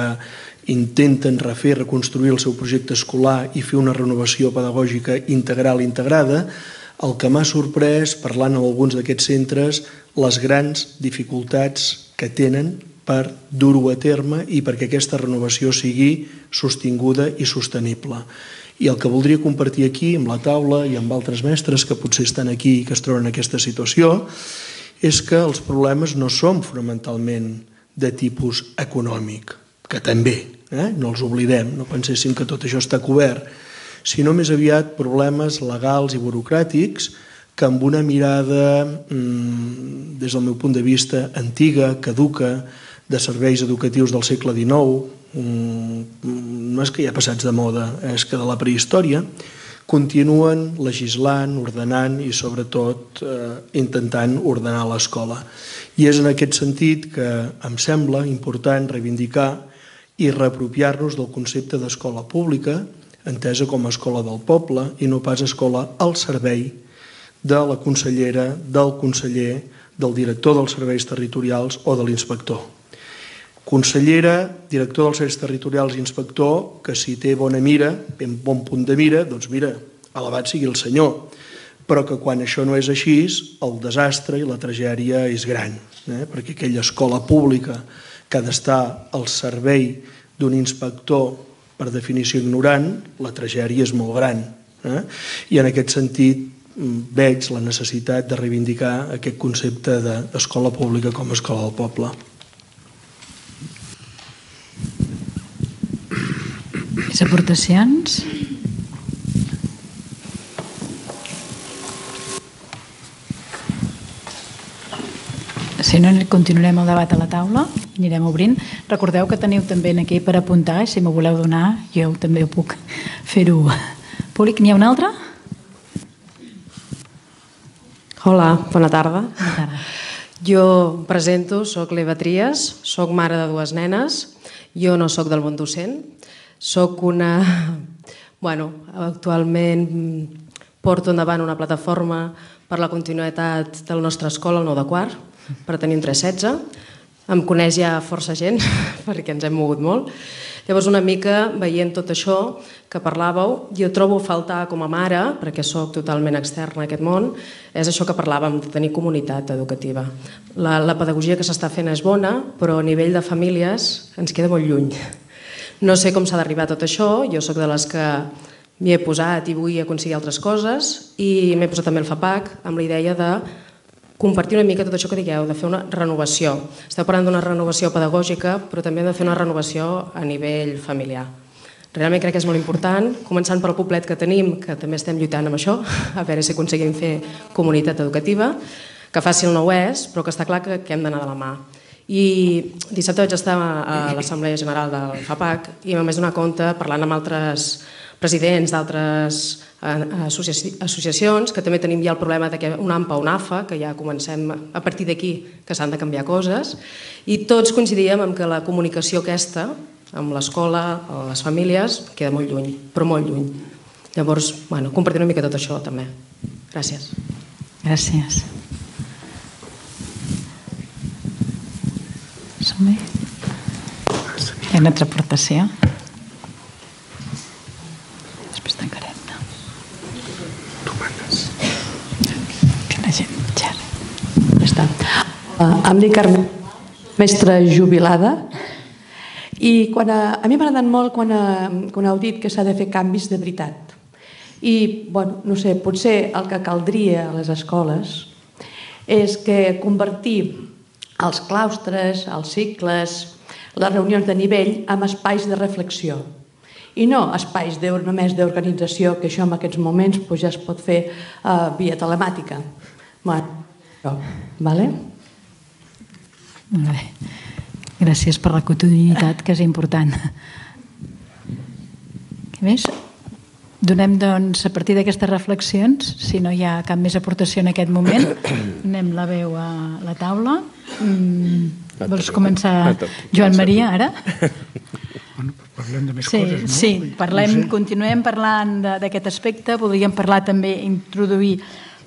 intenten refer, reconstruir el seu projecte escolar i fer una renovació pedagògica integral integrada, el que m'ha sorprès, parlant amb alguns d'aquests centres, les grans dificultats que tenen per dur-ho a terme i perquè aquesta renovació sigui sostinguda i sostenible. I el que voldria compartir aquí, amb la taula i amb altres mestres que potser estan aquí i que es troben en aquesta situació, és que els problemes no són fonamentalment de tipus econòmic, que també, eh? no els oblidem, no penséssim que tot això està cobert, sinó més aviat problemes legals i burocràtics que amb una mirada, mmm, des del meu punt de vista, antiga, caduca, de serveis educatius del segle XIX, mmm, no és que ja passats de moda, és que de la prehistòria, continuen legislant, ordenant i sobretot eh, intentant ordenar l'escola. I és en aquest sentit que em sembla important reivindicar i reapropiar-nos del concepte d'escola pública, entesa com a escola del poble i no pas escola al servei de la consellera, del conseller, del director dels serveis territorials o de l'inspector. Consellera, director dels serveis territorials i inspector, que si té bona mira, ben bon punt de mira, doncs mira, alabat sigui el senyor. Però que quan això no és així, el desastre i la tragèdia és gran, eh? perquè aquella escola pública que ha d'estar al servei d'un inspector per definició ignorant, la tragèdia és molt gran. Eh? I en aquest sentit veig la necessitat de reivindicar aquest concepte d'escola pública com a escola del poble. Les aportacions? Si no, continuarem el debat a la taula, anirem obrint. Recordeu que teniu també aquí per apuntar, i si m'ho voleu donar, jo també ho puc fer-ho públic. N'hi ha una altra? Hola, bona tarda. Bona tarda. Jo presento, sóc l'Eva Trias, sóc mare de dues nenes, jo no sóc del món docent, sóc una... Bueno, actualment porto endavant una plataforma per la continuïtat de la nostra escola, el 9 de quart, per tenir un 316. Em coneix ja força gent, perquè ens hem mogut molt. Llavors, una mica veient tot això que parlàveu, jo trobo a faltar com a mare, perquè sóc totalment externa a aquest món, és això que parlàvem, de tenir comunitat educativa. La, la pedagogia que s'està fent és bona, però a nivell de famílies ens queda molt lluny. No sé com s'ha d'arribar tot això, jo sóc de les que m'hi he posat i vull aconseguir altres coses i m'he posat també el FAPAC amb la idea de compartir una mica tot això que digueu, de fer una renovació. Esteu parlant d'una renovació pedagògica, però també de fer una renovació a nivell familiar. Realment crec que és molt important, començant pel poblet que tenim, que també estem lluitant amb això, a veure si aconseguim fer comunitat educativa, que fàcil no ho és, però que està clar que, que hem d'anar de la mà. I dissabte vaig estar a l'Assemblea General del FAPAC i m'he donar compte, parlant amb altres presidents d'altres eh, associacions, que també tenim ja el problema de que un AMPA o un AFA, que ja comencem a partir d'aquí que s'han de canviar coses, i tots coincidíem en que la comunicació aquesta, amb l'escola, les famílies, queda molt lluny, però molt lluny. Llavors, bueno, compartir una mica tot això també. Gràcies. Gràcies. Som-hi. Hi ha una altra aportació? Està. Uh, em dic Carmen, mestra jubilada, i quan a, a mi m'ha agradat molt quan, a, quan heu dit que s'ha de fer canvis de veritat. I, bueno, no sé, potser el que caldria a les escoles és que convertir els claustres, els cicles, les reunions de nivell en espais de reflexió i no espais de, només d'organització, que això en aquests moments pues, ja es pot fer uh, via telemàtica. Bueno, Vale? Molt bé. Gràcies per la quotidianitat, que és important. Què més? Donem, doncs, a partir d'aquestes reflexions, si no hi ha cap més aportació en aquest moment, anem la veu a la taula. Mm, vols començar, Joan Maria, ara? Bueno, parlem de més sí, coses, no? Sí, parlem, no sé. continuem parlant d'aquest aspecte. Podríem parlar també, introduir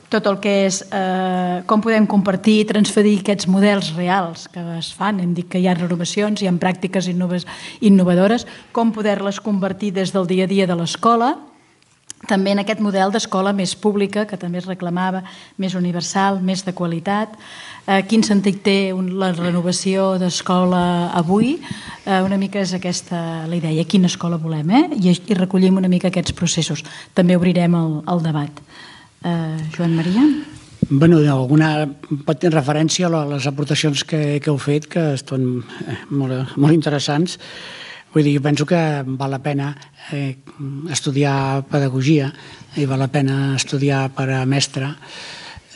tot el que és eh, com podem compartir i transferir aquests models reals que es fan. Hem dit que hi ha renovacions, hi ha pràctiques innovadores, com poder-les convertir des del dia a dia de l'escola, també en aquest model d'escola més pública, que també es reclamava, més universal, més de qualitat. Eh, quin sentit té un, la renovació d'escola avui? Eh, una mica és aquesta la idea, quina escola volem, eh? I, i recollim una mica aquests processos. També obrirem el, el debat. Eh, Joan Maria? Bueno, alguna pot tenir referència a les aportacions que, que heu fet, que són eh, molt, molt interessants. Vull dir, jo penso que val la pena eh, estudiar pedagogia i val la pena estudiar per a mestre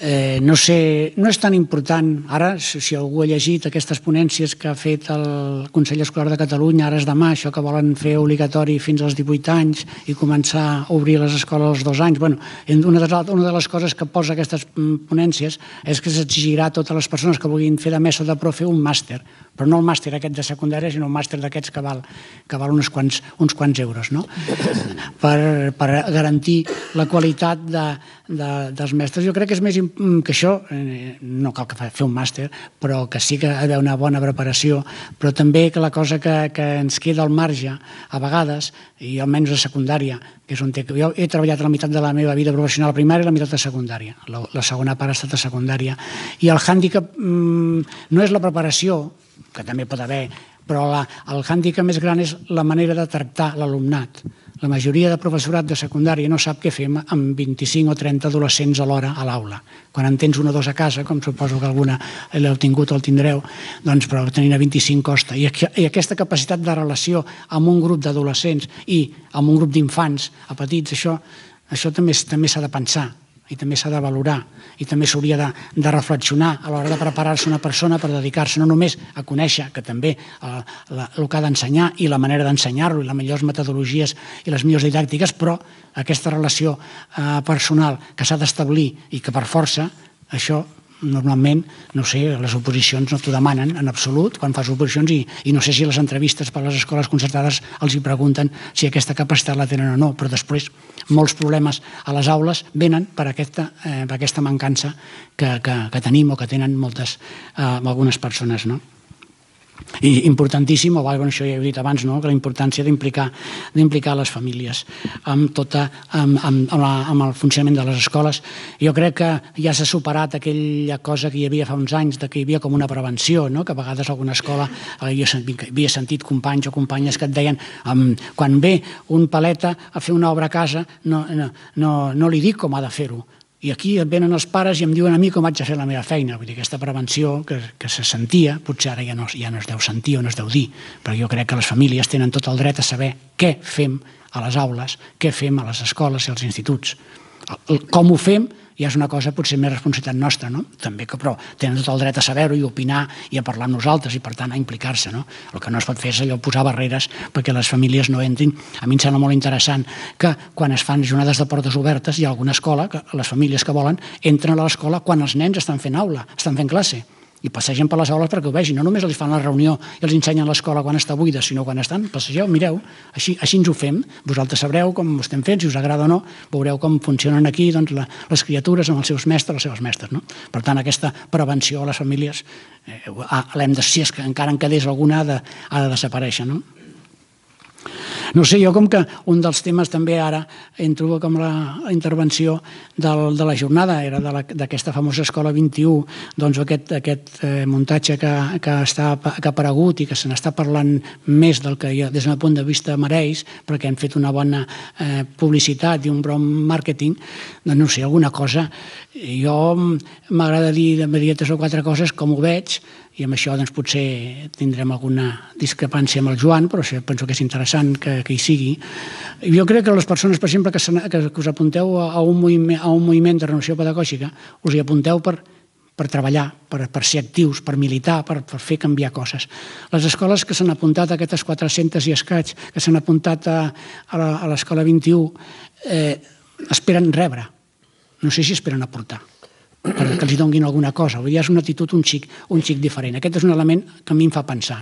Eh, no sé, no és tan important, ara, si, algú ha llegit aquestes ponències que ha fet el Consell Escolar de Catalunya, ara és demà, això que volen fer obligatori fins als 18 anys i començar a obrir les escoles als dos anys, bueno, una de, una de les coses que posa aquestes mm, ponències és que s'exigirà a totes les persones que vulguin fer de mestre de profe un màster, però no el màster aquest de secundària, sinó un màster d'aquests que val, que val uns, quants, uns quants euros, no? per, per garantir la qualitat de, de, dels mestres. Jo crec que és més que això, eh, no cal que fer un màster, però que sí que ha d'haver una bona preparació, però també que la cosa que, que ens queda al marge, a vegades, i almenys a secundària, que és on té, jo he treballat la meitat de la meva vida professional primària i la meitat de secundària. La, la segona part ha estat a secundària. I el hàndicap mmm, no és la preparació, que també pot haver, però la, el hàndicap més gran és la manera de tractar l'alumnat la majoria de professorat de secundària no sap què fer amb 25 o 30 adolescents a l'hora a l'aula. Quan en tens un o dos a casa, com suposo que alguna l'heu tingut o el tindreu, doncs però tenint a 25 costa. I, I aquesta capacitat de relació amb un grup d'adolescents i amb un grup d'infants a petits, això, això també també s'ha de pensar i també s'ha de valorar i també s'hauria de, de reflexionar a l'hora de preparar-se una persona per dedicar-se no només a conèixer que també eh, la, el que ha d'ensenyar i la manera d'ensenyar-lo i les millors metodologies i les millors didàctiques, però aquesta relació eh, personal que s'ha d'establir i que per força això normalment, no sé, les oposicions no t'ho demanen en absolut quan fas oposicions i, i no sé si les entrevistes per les escoles concertades els hi pregunten si aquesta capacitat la tenen o no, però després molts problemes a les aules venen per aquesta, eh, per aquesta mancança que, que, que tenim o que tenen moltes, eh, algunes persones, no? I importantíssim, o bueno, això ja he dit abans, no? que la importància d'implicar les famílies amb, tota, amb, amb, amb, la, amb el funcionament de les escoles. Jo crec que ja s'ha superat aquella cosa que hi havia fa uns anys, de que hi havia com una prevenció, no? que a vegades alguna escola havia sentit, havia sentit companys o companyes que et deien um, quan ve un paleta a fer una obra a casa no, no, no, no li dic com ha de fer-ho, i aquí et venen els pares i em diuen a mi com haig de fer la meva feina. Vull dir, aquesta prevenció que, que se sentia, potser ara ja no, ja no es deu sentir o no es deu dir, però jo crec que les famílies tenen tot el dret a saber què fem a les aules, què fem a les escoles i als instituts. Com ho fem ja és una cosa potser més responsabilitat nostra, no? També que, però tenen tot el dret a saber-ho i opinar i a parlar amb nosaltres i, per tant, a implicar-se, no? El que no es pot fer és allò posar barreres perquè les famílies no entrin. A mi em sembla molt interessant que quan es fan jornades de portes obertes hi ha alguna escola que les famílies que volen entren a l'escola quan els nens estan fent aula, estan fent classe i passegen per les aules perquè ho vegin. No només els fan la reunió i els ensenyen l'escola quan està buida, sinó quan estan, passegeu, mireu, així, així ens ho fem. Vosaltres sabreu com ho estem fent, si us agrada o no, veureu com funcionen aquí doncs, la, les criatures amb els seus mestres, les seves mestres. No? Per tant, aquesta prevenció a les famílies eh, l'hem de, si és que encara en quedés alguna, ha de, ha de desaparèixer. No? No sé, jo com que un dels temes també ara entro com la, intervenció del, de la jornada era d'aquesta famosa Escola 21, doncs aquest, aquest eh, muntatge que, que, està, que ha aparegut i que se n'està parlant més del que ja, des del punt de vista mereix, perquè han fet una bona eh, publicitat i un bon màrqueting, doncs no sé, alguna cosa. Jo m'agrada dir, dir tres o quatre coses com ho veig, i amb això doncs, potser tindrem alguna discrepància amb el Joan, però penso que és interessant que, que hi sigui. Jo crec que les persones, per exemple, que, que, que us apunteu a un, moviment, a un moviment de renovació pedagògica, us hi apunteu per, per treballar, per, per ser actius, per militar, per, per fer canviar coses. Les escoles que s'han apuntat, aquestes 400 i escaig, que s'han apuntat a, a l'escola 21, eh, esperen rebre. No sé si esperen aportar que els donin alguna cosa. Vull dir, és una actitud un xic, un xic diferent. Aquest és un element que a mi em fa pensar.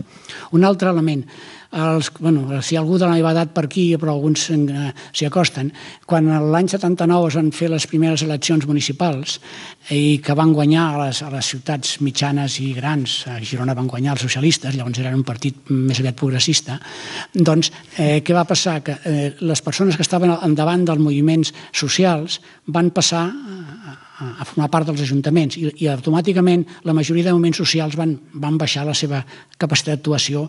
Un altre element, els, bueno, si algú de la meva edat per aquí, però alguns eh, s'hi acosten, quan l'any 79 es van fer les primeres eleccions municipals i que van guanyar a les, a les ciutats mitjanes i grans, a Girona van guanyar els socialistes, llavors eren un partit més aviat progressista, doncs eh, què va passar? Que eh, les persones que estaven endavant dels moviments socials van passar a formar part dels ajuntaments i, i automàticament la majoria de moviments socials van, van baixar la seva capacitat d'actuació,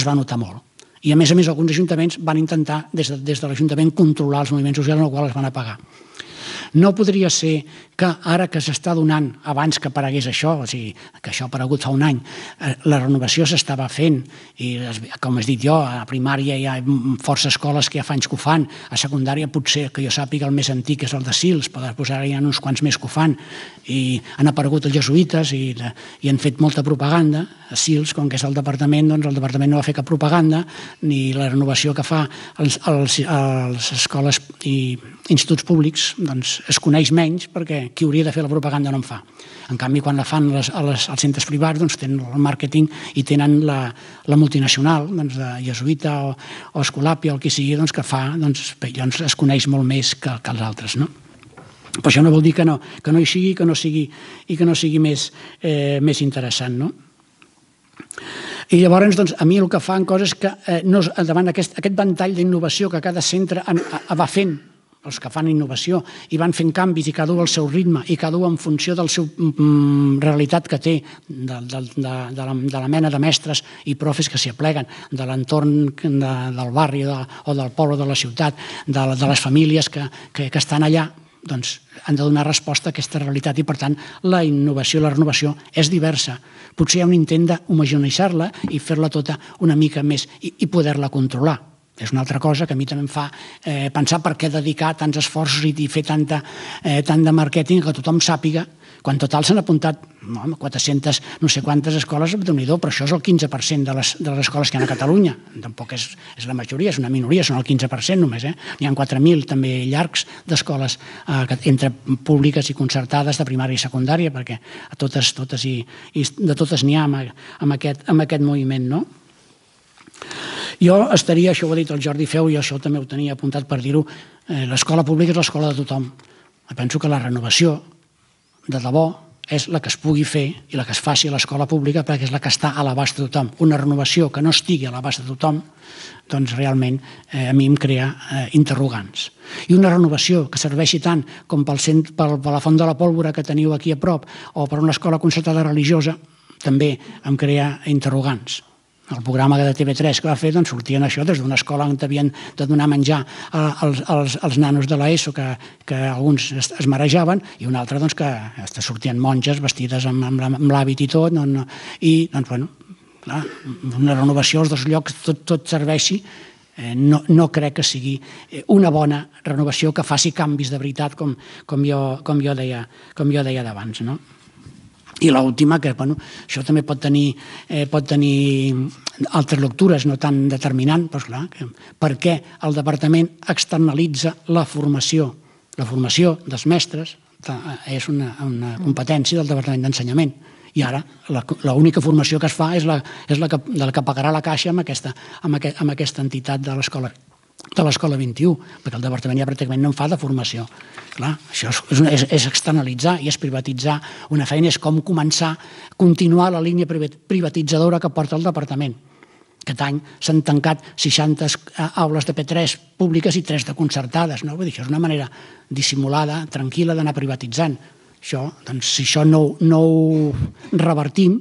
es va notar molt. I a més a més alguns ajuntaments van intentar des de, des de l'Ajuntament controlar els moviments socials en el qual es van apagar. No podria ser que ara que s'està donant, abans que aparegués això, o sigui, que això ha aparegut fa un any, eh, la renovació s'estava fent i, com has dit jo, a primària hi ha força escoles que ja fa anys que ho fan, a secundària potser, que jo sàpiga, el més antic és el de Sils, però després ara hi ha uns quants més que ho fan, i han aparegut els jesuïtes i, i han fet molta propaganda, a Sils, com que és el departament, doncs el departament no va fer cap propaganda, ni la renovació que fa als, als, als escoles i instituts públics doncs, es coneix menys perquè qui hauria de fer la propaganda no en fa. En canvi, quan la fan les, a les, centres privats, doncs tenen el màrqueting i tenen la, la multinacional doncs, de Jesuïta o, o Escolàpia o el que sigui doncs, que fa, doncs, doncs es coneix molt més que, que els altres. No? Però això no vol dir que no, que no hi sigui que no sigui, i que no sigui més, eh, més interessant. No? I llavors, doncs, a mi el que fan coses que eh, no, davant aquest, aquest ventall d'innovació que cada centre en, a, a, va fent els que fan innovació i van fent canvis i cada un al seu ritme i cada un en funció del seu mm, realitat que té, de, de, de, de, la, de la mena de mestres i profes que s'hi apleguen, de l'entorn de, del barri de, o del poble de la ciutat, de, de les famílies que, que, que estan allà, doncs han de donar resposta a aquesta realitat i, per tant, la innovació, la renovació és diversa. Potser hi ha un intent d'homogeneitzar-la i fer-la tota una mica més i, i poder-la controlar és una altra cosa que a mi també em fa eh, pensar per què dedicar tants esforços i, fer tanta, eh, tant de màrqueting que tothom sàpiga, quan total s'han apuntat no, 400, no sé quantes escoles, déu nhi però això és el 15% de les, de les escoles que hi ha a Catalunya. Tampoc és, és la majoria, és una minoria, són el 15% només. Eh? N'hi ha 4.000 també llargs d'escoles eh, entre públiques i concertades de primària i secundària, perquè a totes, totes i, i de totes n'hi ha amb, amb, aquest, amb aquest moviment, no? Jo estaria, això ho ha dit el Jordi Feu, i això també ho tenia apuntat per dir-ho, eh, l'escola pública és l'escola de tothom. Penso que la renovació, de debò, és la que es pugui fer i la que es faci a l'escola pública perquè és la que està a l'abast de tothom. Una renovació que no estigui a l'abast de tothom, doncs realment eh, a mi em crea eh, interrogants. I una renovació que serveixi tant com pel, cent, pel, per la font de la pólvora que teniu aquí a prop o per una escola concertada religiosa, també em crea interrogants el programa de TV3 que va fer doncs, sortien això des d'una escola on havien de donar menjar als, als, als nanos de l'ESO que, que alguns es, es marejaven i un altre doncs, que sortien monges vestides amb, amb, l'hàbit i tot no, no, i doncs, bueno, clar, una renovació als dos llocs tot, tot serveixi eh, no, no crec que sigui eh, una bona renovació que faci canvis de veritat com, com, jo, com jo deia, com jo deia d'abans. No? I l'última, que bueno, això també pot tenir, eh, pot tenir altres lectures, no tan determinant, però clar, que, per què el departament externalitza la formació? La formació dels mestres és una, una competència del Departament d'Ensenyament. I ara l'única formació que es fa és la, és la que, de la que pagarà la Caixa amb aquesta, amb, aquest, amb aquesta entitat de l'escola de l'escola 21, perquè el departament ja pràcticament no en fa de formació. Clar, això és, és, és externalitzar i és privatitzar una feina, és com començar a continuar la línia privatitzadora que porta el departament. Aquest any s'han tancat 60 aules de P3 públiques i 3 de concertades. No? Vull dir, això és una manera dissimulada, tranquil·la d'anar privatitzant. Això, doncs, si això no, no ho revertim,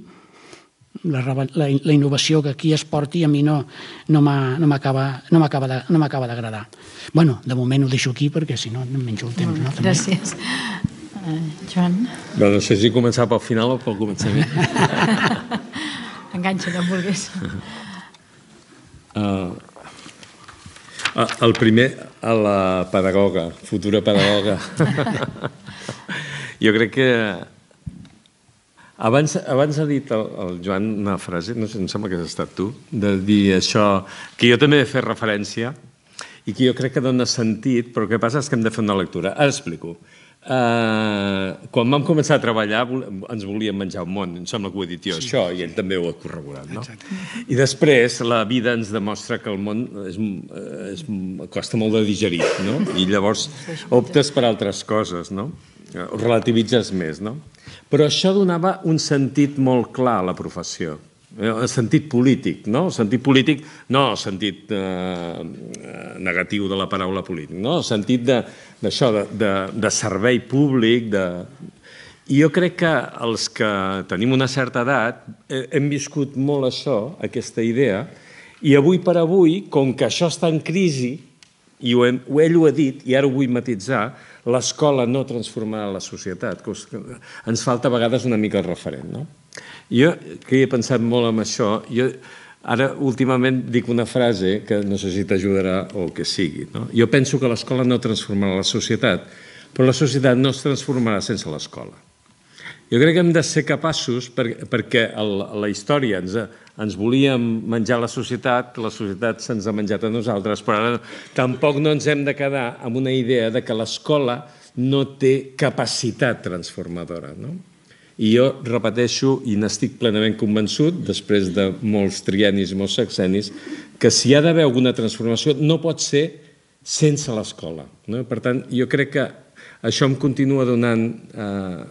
la, la, la innovació que aquí es porti a mi no, no m'acaba no no d'agradar. bueno, de moment ho deixo aquí perquè si no em menjo el temps. No? També. Gràcies. Uh, Joan? No, no sé si començar pel final o pel començament. Enganxa, no vulguis. Uh, el primer, a la pedagoga, futura pedagoga. jo crec que abans, abans ha dit el, el Joan una frase, no sé, em sembla que has estat tu, de dir això, que jo també he fet referència i que jo crec que dona sentit, però el que passa és que hem de fer una lectura. Ara explico. Uh, quan vam començar a treballar ens volíem menjar un món, em sembla que ho he dit jo, sí. això, i ell també ho ha corroborat. No? I després la vida ens demostra que el món és, és, costa molt de digerir, no? i llavors optes per altres coses, no? relativitzes més. No? Però això donava un sentit molt clar a la professió, eh, el sentit polític, no? El sentit polític, no el sentit eh, negatiu de la paraula polític, no? El sentit d'això, de, de, de, de servei públic, de... I jo crec que els que tenim una certa edat eh, hem viscut molt això, aquesta idea, i avui per avui, com que això està en crisi, i ho hem, ell ho ha dit, i ara ho vull matitzar, l'escola no transformarà la societat. Ens falta a vegades una mica el referent. No? Jo, que he pensat molt en això, jo ara últimament dic una frase que no sé si t'ajudarà o que sigui. No? Jo penso que l'escola no transformarà la societat, però la societat no es transformarà sense l'escola. Jo crec que hem de ser capaços, per, perquè el, la història ens, ens volíem menjar la societat, la societat se'ns ha menjat a nosaltres, però ara tampoc no ens hem de quedar amb una idea de que l'escola no té capacitat transformadora. No? I jo repeteixo, i n'estic plenament convençut, després de molts trienis i molts sexenis, que si hi ha d'haver alguna transformació no pot ser sense l'escola. No? Per tant, jo crec que això em continua donant eh,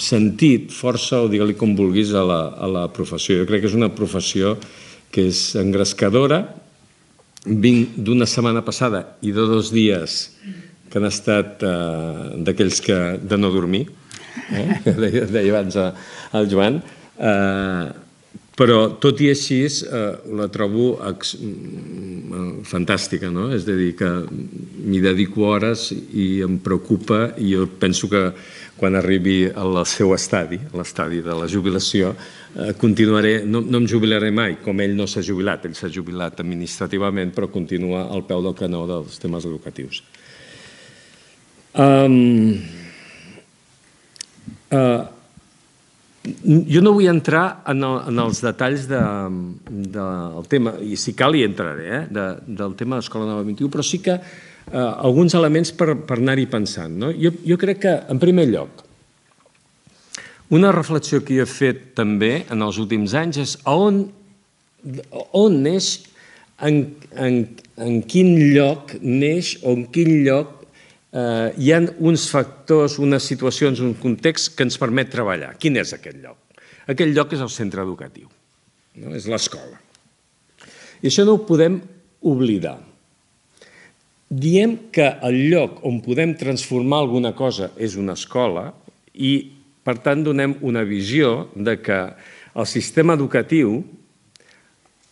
sentit, força o digue-li com vulguis a la, a la professió. Jo crec que és una professió que és engrescadora. Vinc d'una setmana passada i de dos dies que han estat eh, d'aquells que de no dormir, eh? deia, deia abans el Joan, eh, però tot i així eh, la trobo ex, mm, fantàstica, no? És a dir, que m'hi dedico hores i em preocupa i jo penso que quan arribi al seu estadi, l'estadi de la jubilació, eh, continuaré, no, no em jubilaré mai, com ell no s'ha jubilat, ell s'ha jubilat administrativament, però continua al peu del canó dels temes educatius. Um, uh, jo no vull entrar en, el, en els detalls de, de, del tema, i si cal hi entraré, eh, de, del tema de l'Escola Nova 21, però sí que eh, alguns elements per, per anar-hi pensant. No? Jo, jo crec que, en primer lloc, una reflexió que he fet també en els últims anys és on, on neix, en, en, en quin lloc neix o en quin lloc eh, hi ha uns factors, unes situacions, un context que ens permet treballar. Quin és aquest lloc? Aquest lloc és el centre educatiu, no? és l'escola. I això no ho podem oblidar diem que el lloc on podem transformar alguna cosa és una escola i, per tant, donem una visió de que el sistema educatiu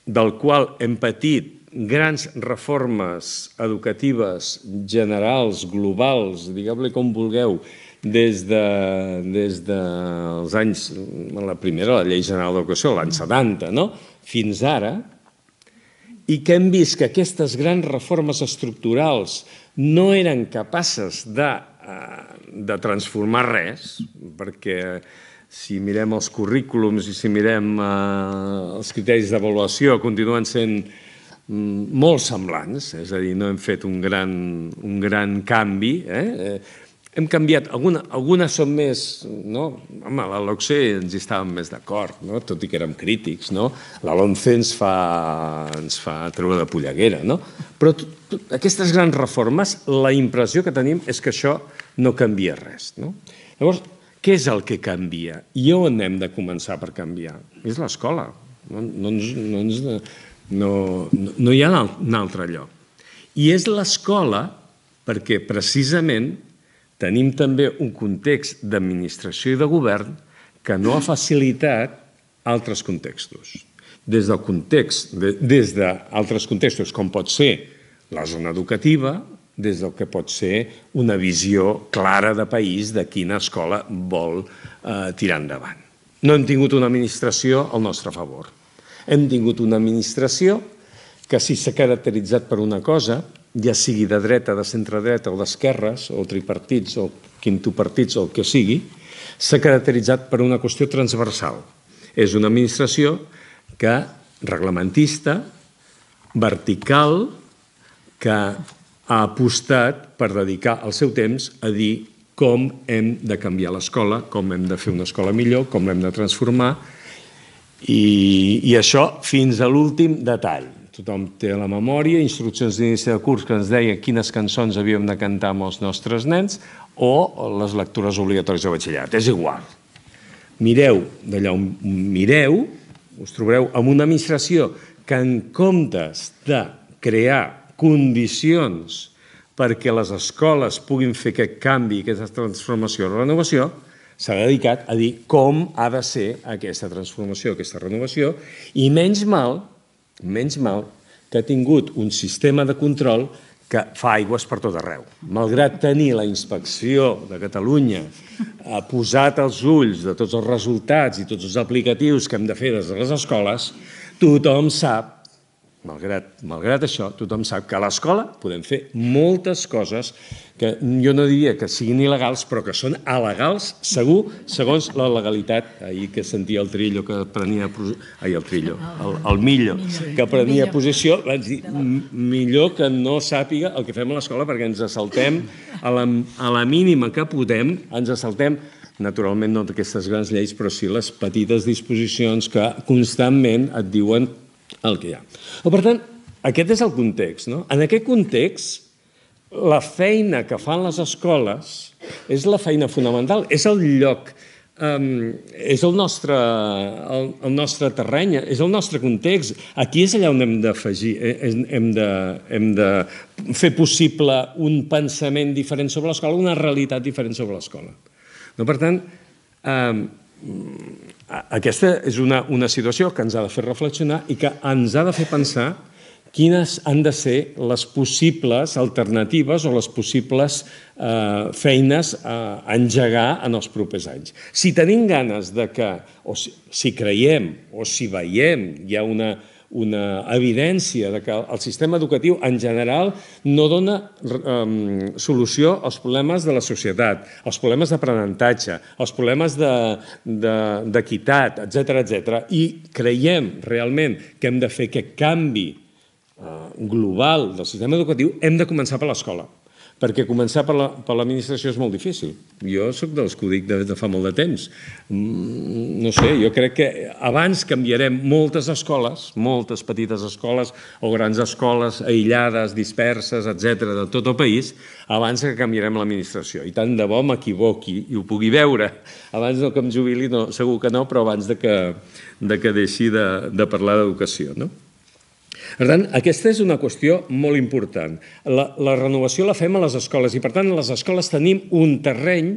del qual hem patit grans reformes educatives generals, globals, digueu-li com vulgueu, des de, des dels anys, la primera, la Llei General d'Educació, l'any 70, no? fins ara, i que hem vist que aquestes grans reformes estructurals no eren capaces de, de transformar res, perquè si mirem els currículums i si mirem eh, els criteris d'avaluació, continuen sent mm, molt semblants, és a dir, no hem fet un gran, un gran canvi. Eh? eh hem canviat, alguna, algunes són més, no? Home, la LOCSE ens hi estàvem més d'acord, no? tot i que érem crítics, no? La LONCE ens fa, ens fa treure de polleguera, no? Però aquestes grans reformes, la impressió que tenim és que això no canvia res, no? Llavors, què és el que canvia? I on hem de començar per canviar? És l'escola. No, no, no, no, no, hi ha un altre lloc. I és l'escola perquè precisament tenim també un context d'administració i de govern que no ha facilitat altres contextos. Des del context, des d'altres contextos, com pot ser la zona educativa, des del que pot ser una visió clara de país de quina escola vol eh, tirar endavant. No hem tingut una administració al nostre favor. Hem tingut una administració que si s'ha caracteritzat per una cosa, ja sigui de dreta, de centre-dreta o d'esquerres, o tripartits, o quintopartits, o el que sigui, s'ha caracteritzat per una qüestió transversal. És una administració que reglamentista, vertical, que ha apostat per dedicar el seu temps a dir com hem de canviar l'escola, com hem de fer una escola millor, com l'hem de transformar, i, i això fins a l'últim detall. Tothom té la memòria instruccions d'inici de curs que ens deia quines cançons havíem de cantar amb els nostres nens o les lectures obligatòries de batxillerat. És igual. Mireu, d'allà on mireu, us trobareu amb una administració que en comptes de crear condicions perquè les escoles puguin fer aquest canvi, aquesta transformació o renovació, s'ha dedicat a dir com ha de ser aquesta transformació, aquesta renovació, i menys mal menys mal que ha tingut un sistema de control que fa aigües per tot arreu. Malgrat tenir la inspecció de Catalunya ha posat els ulls de tots els resultats i tots els aplicatius que hem de fer des de les escoles, tothom sap Malgrat, malgrat això, tothom sap que a l'escola podem fer moltes coses que jo no diria que siguin il·legals, però que són alegals, segur, segons la legalitat. Ahir que sentia el Trillo que prenia... Ai, el Trillo, el, el Millo, que prenia posició, vaig dir, millor que no sàpiga el que fem a l'escola perquè ens assaltem a la, a la mínima que podem, ens assaltem naturalment no d'aquestes grans lleis, però sí les petites disposicions que constantment et diuen el que hi ha. Per tant, aquest és el context. No? En aquest context, la feina que fan les escoles és la feina fonamental, és el lloc, um, és el nostre, el, el nostre terreny, és el nostre context. Aquí és allà on hem d'afegir, eh, hem, de, hem de fer possible un pensament diferent sobre l'escola, una realitat diferent sobre l'escola. No, per tant, um, aquesta és una, una situació que ens ha de fer reflexionar i que ens ha de fer pensar quines han de ser les possibles alternatives o les possibles eh, feines a engegar en els propers anys. Si tenim ganes de que, o si, si creiem o si veiem hi ha una, una evidència de que el sistema educatiu en general no dona um, solució als problemes de la societat, als problemes d'aprenentatge, als problemes d'equitat, de, de, etc etc. I creiem realment que hem de fer aquest canvi uh, global del sistema educatiu, hem de començar per l'escola perquè començar per l'administració la, és molt difícil. Jo sóc dels que ho dic de, de fa molt de temps. Mm, no sé, jo crec que abans canviarem moltes escoles, moltes petites escoles o grans escoles aïllades, disperses, etc de tot el país, abans que canviarem l'administració. I tant de bo m'equivoqui i ho pugui veure. Abans no que em jubili, no, segur que no, però abans de que, de que deixi de, de parlar d'educació. No? Per tant, aquesta és una qüestió molt important. La, la renovació la fem a les escoles i, per tant, a les escoles tenim un terreny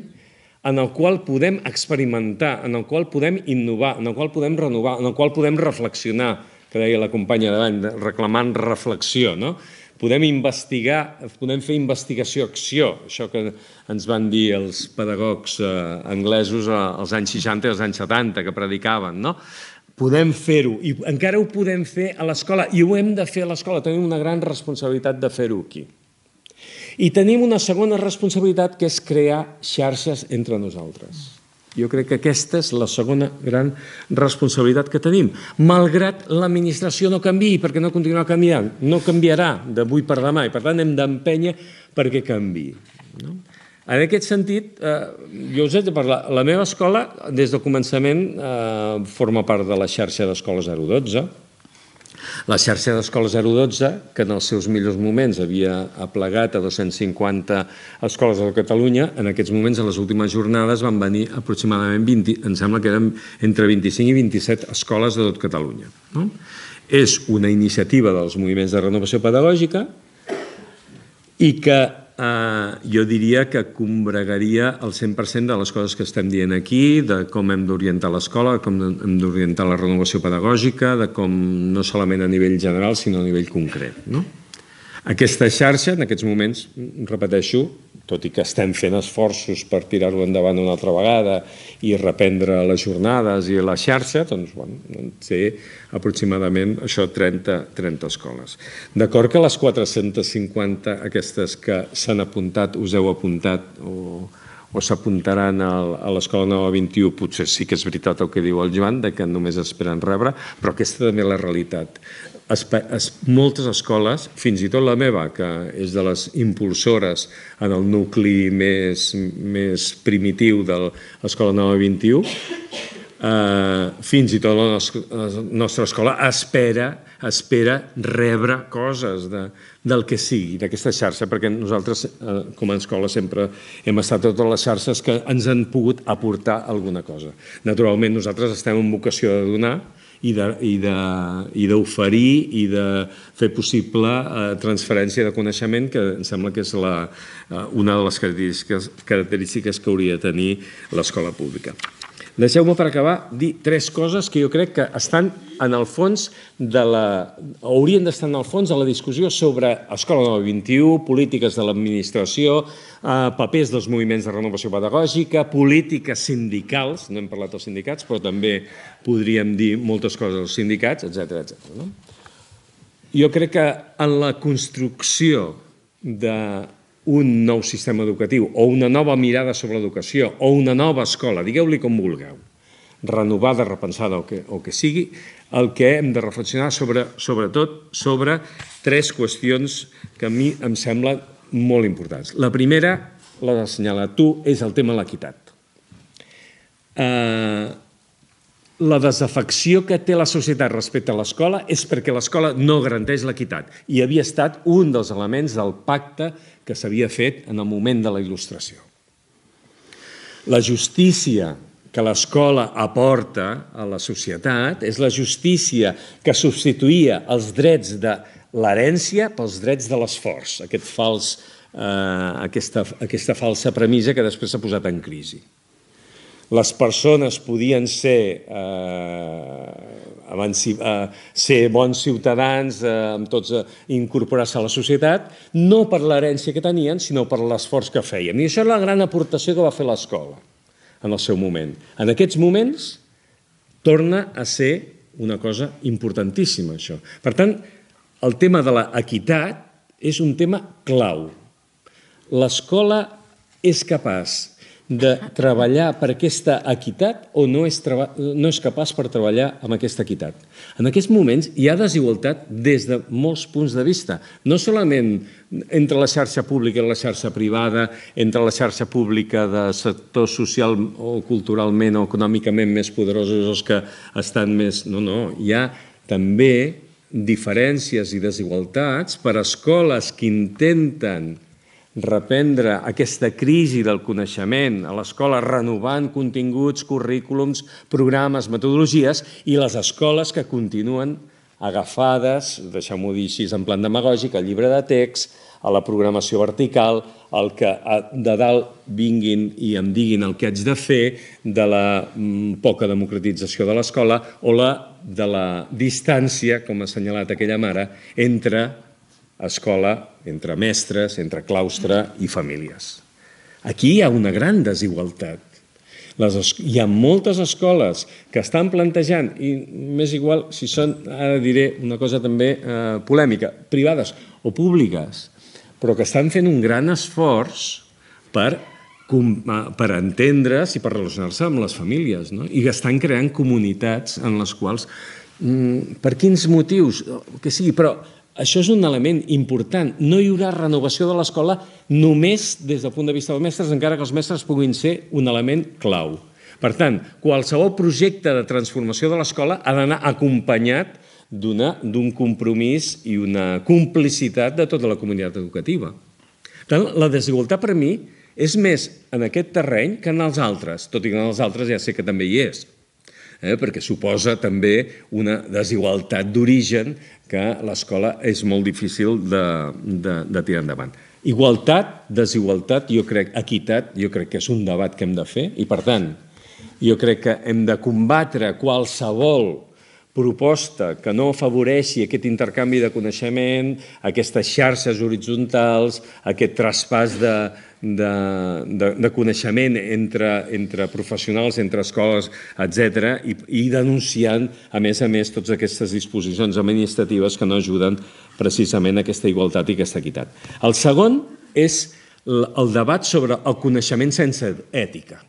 en el qual podem experimentar, en el qual podem innovar, en el qual podem renovar, en el qual podem reflexionar que deia la companya davant, reclamant reflexió, no? Podem investigar, podem fer investigació-acció, això que ens van dir els pedagogs eh, anglesos eh, als anys 60 i als anys 70, que predicaven, no? Podem fer-ho, i encara ho podem fer a l'escola, i ho hem de fer a l'escola, tenim una gran responsabilitat de fer-ho aquí. I tenim una segona responsabilitat, que és crear xarxes entre nosaltres. Jo crec que aquesta és la segona gran responsabilitat que tenim. Malgrat l'administració no canvi, perquè no continuarà canviant, no canviarà d'avui per demà, i per tant hem d'empènyer perquè canvi. No? En aquest sentit, eh, jo us he de parlar. La meva escola, des del començament, eh, forma part de la xarxa d'escoles 012, la xarxa d'escoles 012, que en els seus millors moments havia aplegat a 250 escoles de Catalunya, en aquests moments, a les últimes jornades, van venir aproximadament 20, em sembla que eren entre 25 i 27 escoles de tot Catalunya. No? És una iniciativa dels moviments de renovació pedagògica i que eh, jo diria que combregaria el 100% de les coses que estem dient aquí, de com hem d'orientar l'escola, com hem d'orientar la renovació pedagògica, de com no solament a nivell general, sinó a nivell concret. No? Aquesta xarxa, en aquests moments, repeteixo, tot i que estem fent esforços per tirar-ho endavant una altra vegada i reprendre les jornades i la xarxa, doncs, bueno, té aproximadament això 30, 30 escoles. D'acord que les 450 aquestes que s'han apuntat, us heu apuntat o, o s'apuntaran a l'Escola Nova 21, potser sí que és veritat el que diu el Joan, de que només esperen rebre, però aquesta també és la realitat moltes escoles, fins i tot la meva, que és de les impulsores en el nucli més, més primitiu de l'Escola Nova 21, eh, fins i tot la nostra escola espera, espera rebre coses de, del que sigui, d'aquesta xarxa, perquè nosaltres, eh, com a escola, sempre hem estat a totes les xarxes que ens han pogut aportar alguna cosa. Naturalment, nosaltres estem en vocació de donar, i d'oferir i, i de fer possible eh, transferència de coneixement, que em sembla que és la, eh, una de les característiques, característiques que hauria de tenir l'escola pública. Deixeu-me per acabar dir tres coses que jo crec que estan en el fons de la... haurien d'estar en el fons de la discussió sobre Escola Nova 21, polítiques de l'administració, eh, papers dels moviments de renovació pedagògica, polítiques sindicals, no hem parlat dels sindicats, però també podríem dir moltes coses dels sindicats, etc etc. No? Jo crec que en la construcció de un nou sistema educatiu o una nova mirada sobre l'educació o una nova escola, digueu-li com vulgueu, renovada, repensada o que, o que sigui, el que hem de reflexionar sobre, sobretot sobre tres qüestions que a mi em semblen molt importants. La primera, l'ha assenyalat tu, és el tema de l'equitat. Eh, la desafecció que té la societat respecte a l'escola és perquè l'escola no garanteix l'equitat. I havia estat un dels elements del pacte que s'havia fet en el moment de la il·lustració. La justícia que l'escola aporta a la societat és la justícia que substituïa els drets de l'herència pels drets de l'esforç, aquest fals, eh, aquesta, aquesta falsa premissa que després s'ha posat en crisi les persones podien ser, eh, eh, ser bons ciutadans, eh, amb tots eh, incorporar-se a la societat, no per l'herència que tenien, sinó per l'esforç que feien. I això és la gran aportació que va fer l'escola en el seu moment. En aquests moments torna a ser una cosa importantíssima, això. Per tant, el tema de l'equitat és un tema clau. L'escola és capaç de treballar per aquesta equitat o no és, no és capaç per treballar amb aquesta equitat. En aquests moments hi ha desigualtat des de molts punts de vista, no solament entre la xarxa pública i la xarxa privada, entre la xarxa pública de sector social o culturalment o econòmicament més poderosos els que estan més... No, no, hi ha també diferències i desigualtats per escoles que intenten reprendre aquesta crisi del coneixement a l'escola renovant continguts, currículums, programes, metodologies i les escoles que continuen agafades, deixem-ho dir així en plan demagògic, al llibre de text, a la programació vertical, el que de dalt vinguin i em diguin el que haig de fer, de la mm, poca democratització de l'escola o la de la distància, com ha assenyalat aquella mare, entre escola, entre mestres, entre claustre i famílies. Aquí hi ha una gran desigualtat. Les, hi ha moltes escoles que estan plantejant, i més igual si són, ara diré una cosa també eh, polèmica, privades o públiques, però que estan fent un gran esforç per, per entendre's i per relacionar-se amb les famílies, no? i que estan creant comunitats en les quals, mm, per quins motius, que sigui, però això és un element important. No hi haurà renovació de l'escola només des del punt de vista dels mestres, encara que els mestres puguin ser un element clau. Per tant, qualsevol projecte de transformació de l'escola ha d'anar acompanyat d'un compromís i una complicitat de tota la comunitat educativa. Tant, la desigualtat per mi és més en aquest terreny que en els altres, tot i que en els altres ja sé que també hi és, eh? perquè suposa també una desigualtat d'origen que l'escola és molt difícil de, de, de tirar endavant. Igualtat, desigualtat, jo crec, equitat, jo crec que és un debat que hem de fer i, per tant, jo crec que hem de combatre qualsevol proposta que no afavoreixi aquest intercanvi de coneixement, aquestes xarxes horitzontals, aquest traspàs de, de, de, de coneixement entre, entre professionals, entre escoles, etc. I, i denunciant, a més a més, totes aquestes disposicions administratives que no ajuden precisament a aquesta igualtat i aquesta equitat. El segon és el debat sobre el coneixement sense ètica.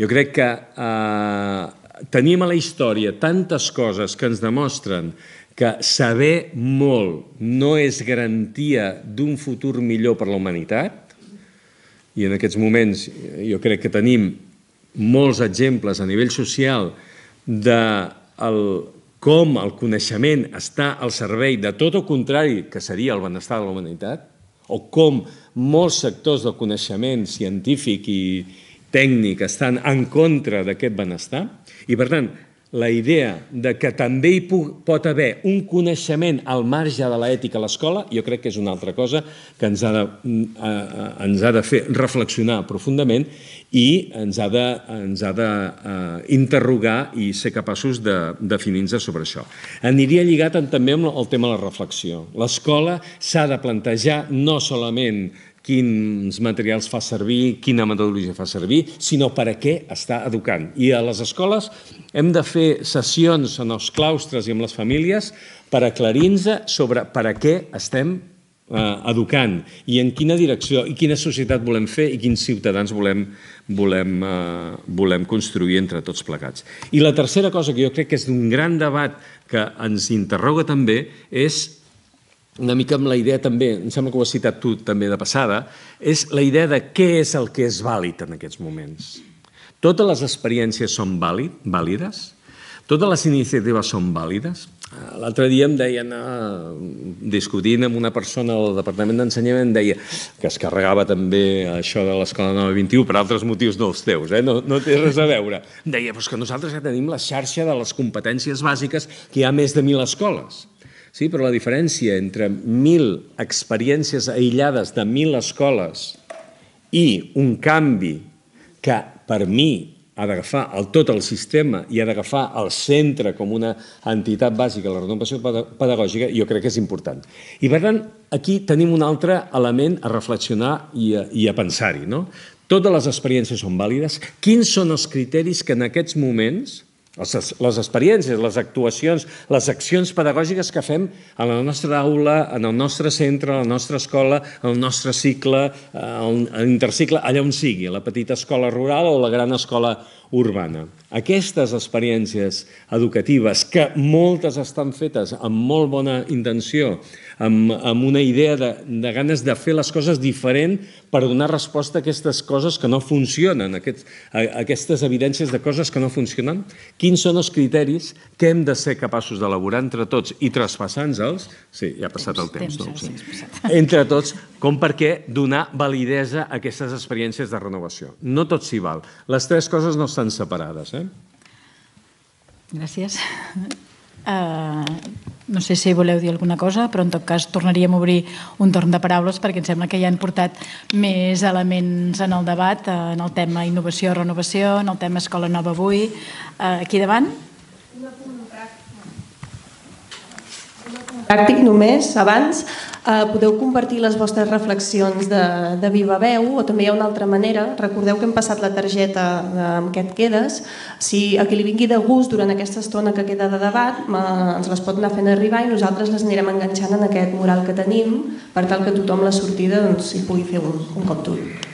Jo crec que eh, tenim a la història tantes coses que ens demostren que saber molt no és garantia d'un futur millor per la humanitat, i en aquests moments jo crec que tenim molts exemples a nivell social de el, com el coneixement està al servei de tot el contrari que seria el benestar de la humanitat, o com molts sectors del coneixement científic i tècnic estan en contra d'aquest benestar, i, per tant, la idea de que també hi pot haver un coneixement al marge de l'ètica a l'escola, jo crec que és una altra cosa que ens ha de, eh, eh, ens ha de fer reflexionar profundament i ens ha de, ens ha de uh, interrogar i ser capaços de definir-nos sobre això. Aniria lligat també amb el tema de la reflexió. L'escola s'ha de plantejar no solament quins materials fa servir, quina metodologia fa servir, sinó per a què està educant. I a les escoles hem de fer sessions en els claustres i amb les famílies per aclarir-nos sobre per a què estem eh, educant i en quina direcció i quina societat volem fer i quins ciutadans volem, volem, eh, volem construir entre tots plegats. I la tercera cosa que jo crec que és un gran debat que ens interroga també és una mica amb la idea també, em sembla que ho has citat tu també de passada, és la idea de què és el que és vàlid en aquests moments. Totes les experiències són vàlid, vàlides? Totes les iniciatives són vàlides? L'altre dia em deien, ah, discutint amb una persona del Departament d'Ensenyament, deia que es carregava també això de l'Escola Nova 21 per altres motius no els teus, eh? no, no té res a veure. Deia, però que nosaltres ja tenim la xarxa de les competències bàsiques que hi ha més de mil escoles. Sí, però la diferència entre mil experiències aïllades de mil escoles i un canvi que per mi ha d'agafar el tot el sistema i ha d'agafar el centre com una entitat bàsica de la renovació pedagògica, jo crec que és important. I per tant, aquí tenim un altre element a reflexionar i a, i a pensar-hi. No? Totes les experiències són vàlides. Quins són els criteris que en aquests moments les, les experiències, les actuacions, les accions pedagògiques que fem a la nostra aula, en el nostre centre, a la nostra escola, el nostre cicle, en l'intercicle, allà on sigui, a la petita escola rural o la gran escola urbana. Aquestes experiències educatives, que moltes estan fetes amb molt bona intenció, amb, amb una idea de, de ganes de fer les coses diferent per donar resposta a aquestes coses que no funcionen, aquest, a, a aquestes evidències de coses que no funcionen, quins són els criteris que hem de ser capaços d'elaborar entre tots i traspassant-los, sí, ja ha passat el temps, no? Sí. entre tots, com per què donar validesa a aquestes experiències de renovació. No tot s'hi val. Les tres coses no estan separades. Eh? Gràcies. Eh, no sé si voleu dir alguna cosa, però en tot cas tornaríem a obrir un torn de paraules perquè em sembla que ja han portat més elements en el debat, eh, en el tema innovació-renovació, en el tema Escola Nova avui. Eh, aquí davant. pràctic només, abans, eh, podeu compartir les vostres reflexions de, de viva veu o també hi ha una altra manera. Recordeu que hem passat la targeta de, amb què et quedes. Si a qui li vingui de gust durant aquesta estona que queda de debat, eh, ens les pot anar fent arribar i nosaltres les anirem enganxant en aquest mural que tenim per tal que tothom la sortida doncs, hi pugui fer un, un cop d'ull.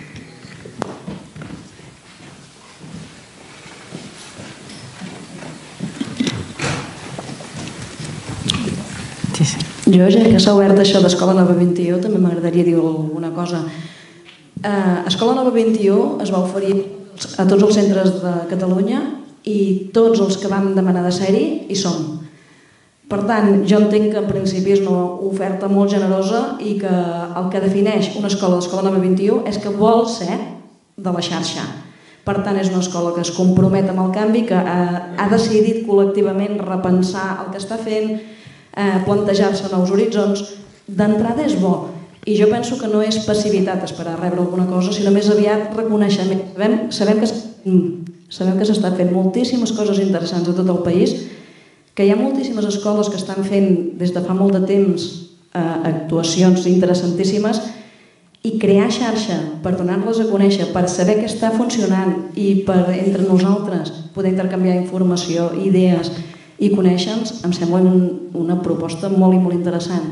Jo, ja que s'ha obert això d'Escola Nova 21, també m'agradaria dir alguna cosa. Eh, Escola Nova 21 es va oferir a tots els centres de Catalunya i tots els que vam demanar de ser-hi hi som. Per tant, jo entenc que en principi és una oferta molt generosa i que el que defineix una escola d'Escola Nova 21 és que vol ser de la xarxa. Per tant, és una escola que es compromet amb el canvi, que ha, ha decidit col·lectivament repensar el que està fent, eh, plantejar-se nous horitzons, d'entrada és bo. I jo penso que no és passivitat esperar rebre alguna cosa, sinó més aviat reconeixement. Sabem, sabem que sabem que s'estan fent moltíssimes coses interessants a tot el país, que hi ha moltíssimes escoles que estan fent des de fa molt de temps eh, actuacions interessantíssimes i crear xarxa per donar-les a conèixer, per saber què està funcionant i per entre nosaltres poder intercanviar informació, idees, i conèixer-nos em sembla un, una proposta molt i molt interessant.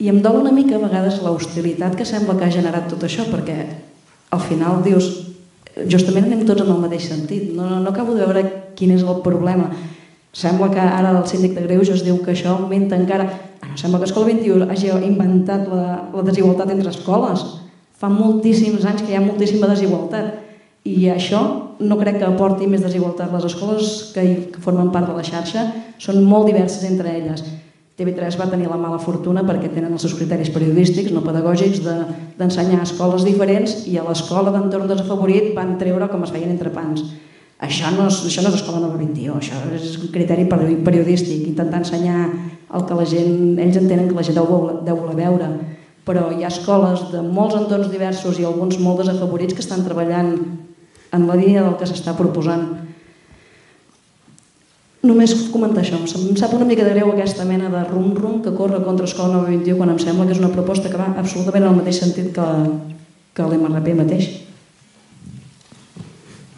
I em dol una mica a vegades l'hostilitat que sembla que ha generat tot això, perquè al final dius, justament anem tots en el mateix sentit, no, no, no acabo de veure quin és el problema. Sembla que ara el síndic de Greuges diu que això augmenta encara... Ah, no, sembla que Escola 21 hagi inventat la, la desigualtat entre escoles. Fa moltíssims anys que hi ha moltíssima desigualtat. I això no crec que aporti més desigualtat. Les escoles que, que formen part de la xarxa són molt diverses entre elles. TV3 va tenir la mala fortuna perquè tenen els seus criteris periodístics, no pedagògics, d'ensenyar de, escoles diferents i a l'escola d'entorn desafavorit van treure com es feien entre pans. Això no és, això no és escola nova 21, això és un criteri periodístic, intentar ensenyar el que la gent, ells entenen que la gent deu, deu voler veure. Però hi ha escoles de molts entorns diversos i alguns molt desafavorits que estan treballant en la línia del que s'està proposant. Només comentar això, em sap una mica de greu aquesta mena de rum-rum que corre contra Escola 921 quan em sembla que és una proposta que va absolutament en el mateix sentit que, que l'MRP mateix.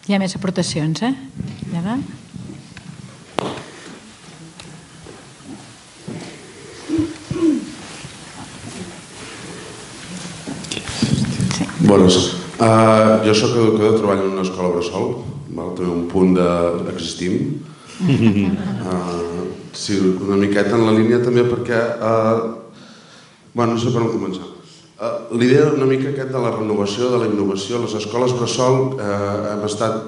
Hi ha més aportacions, eh? Ja va. Sí. Bones. Uh, jo sóc educador, treballo en una escola bressol, val? també un punt d'existim. Uh, sí, una miqueta en la línia també perquè, uh, bueno, no sé per on començar. Uh, L'idea una mica aquest de la renovació, de la innovació, les escoles bressol uh, hem estat,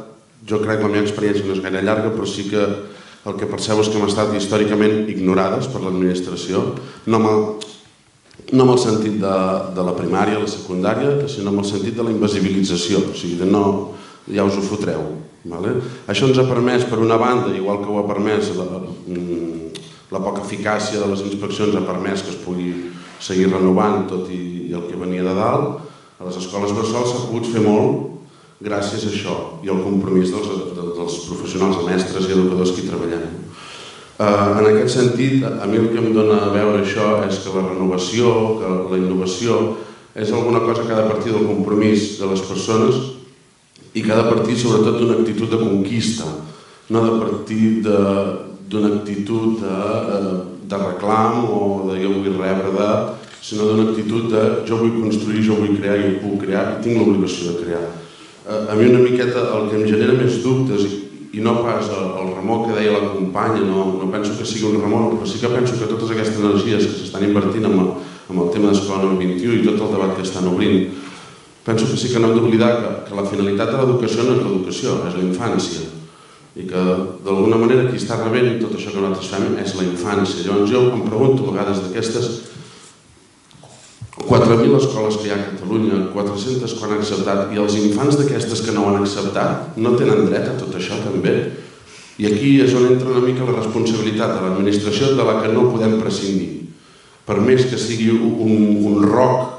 jo crec la meva experiència no és gaire llarga, però sí que el que percebo és que hem estat històricament ignorades per l'administració, no no amb el sentit de, de la primària, la secundària, sinó amb el sentit de la invisibilització, o sigui, de no, ja us ho fotreu. Vale? Això ens ha permès, per una banda, igual que ho ha permès la, la poca eficàcia de les inspeccions, ha permès que es pugui seguir renovant tot i, i el que venia de dalt, a les escoles bressol s'ha pogut fer molt gràcies a això i al compromís dels, dels professionals, mestres i educadors que hi treballem. Uh, en aquest sentit, a mi el que em dona a veure això és que la renovació, que la innovació, és alguna cosa que ha de partir del compromís de les persones i que ha de partir sobretot d'una actitud de conquista, no de partir d'una actitud de, eh, de reclam o de jo vull rebre de, sinó d'una actitud de jo vull construir, jo vull crear ho puc crear i tinc l'obligació de crear. Uh, a mi una miqueta el que em genera més dubtes i no pas el, el remor que deia la companya, no, no penso que sigui un remor, però sí que penso que totes aquestes energies que s'estan invertint amb, amb el tema d'Escola 21 i tot el debat que estan obrint, penso que sí que no hem d'oblidar que, que la finalitat de l'educació no és l'educació, és la infància. I que d'alguna manera qui està rebent tot això que nosaltres fem és la infància. Llavors jo em pregunto a vegades d'aquestes 4.000 escoles que hi ha a Catalunya, 400 que han acceptat, i els infants d'aquestes que no ho han acceptat no tenen dret a tot això també. I aquí és on entra una mica la responsabilitat de l'administració de la que no podem prescindir. Per més que sigui un, un roc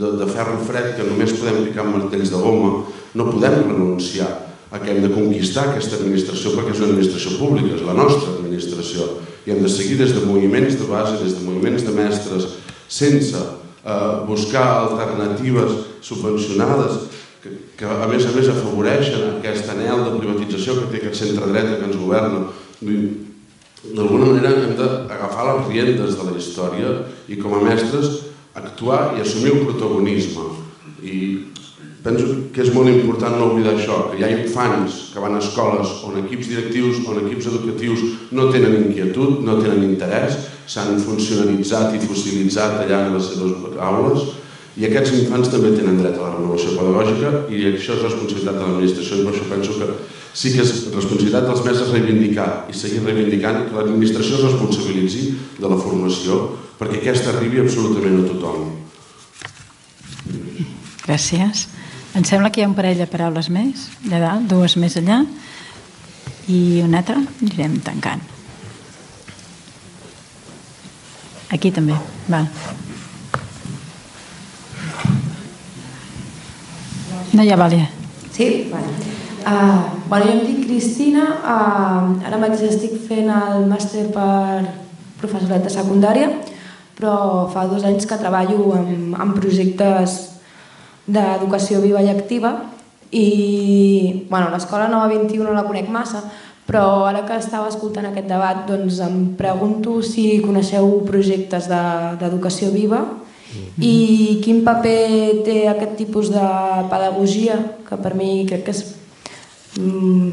de, de ferro fred que només podem picar amb martells de goma, no podem renunciar a que hem de conquistar aquesta administració perquè és una administració pública, és la nostra administració. I hem de seguir des de moviments de base, des de moviments de mestres, sense eh, buscar alternatives subvencionades que, que a més a més afavoreixen aquest anel de privatització que té aquest centre dreta que ens governa. D'alguna manera hem d'agafar les riendes de la història i com a mestres actuar i assumir un protagonisme. I penso que és molt important no oblidar això, que hi ha infants que van a escoles on equips directius, on equips educatius no tenen inquietud, no tenen interès, s'han funcionalitzat i fossilitzat allà en les seves aules, i aquests infants també tenen dret a la renovació pedagògica i això és responsabilitat de l'administració i per això penso que sí que és responsabilitat dels mestres reivindicar i seguir reivindicant que l'administració es responsabilitzi de la formació perquè aquesta arribi absolutament a tothom. Gràcies. Em sembla que hi ha un parell de paraules més, allà dalt, dues més allà, i una altra anirem tancant. Aquí també, val. No hi ha vàlia. Sí? Vale. Uh, bueno, jo em dic Cristina, uh, ara mateix estic fent el màster per professorat de secundària, però fa dos anys que treballo en, en projectes d'educació viva i activa i bueno, l'escola Nova 21 no la conec massa, però ara que estava escoltant aquest debat doncs em pregunto si coneixeu projectes d'educació de, viva i quin paper té aquest tipus de pedagogia, que per mi crec que és mm,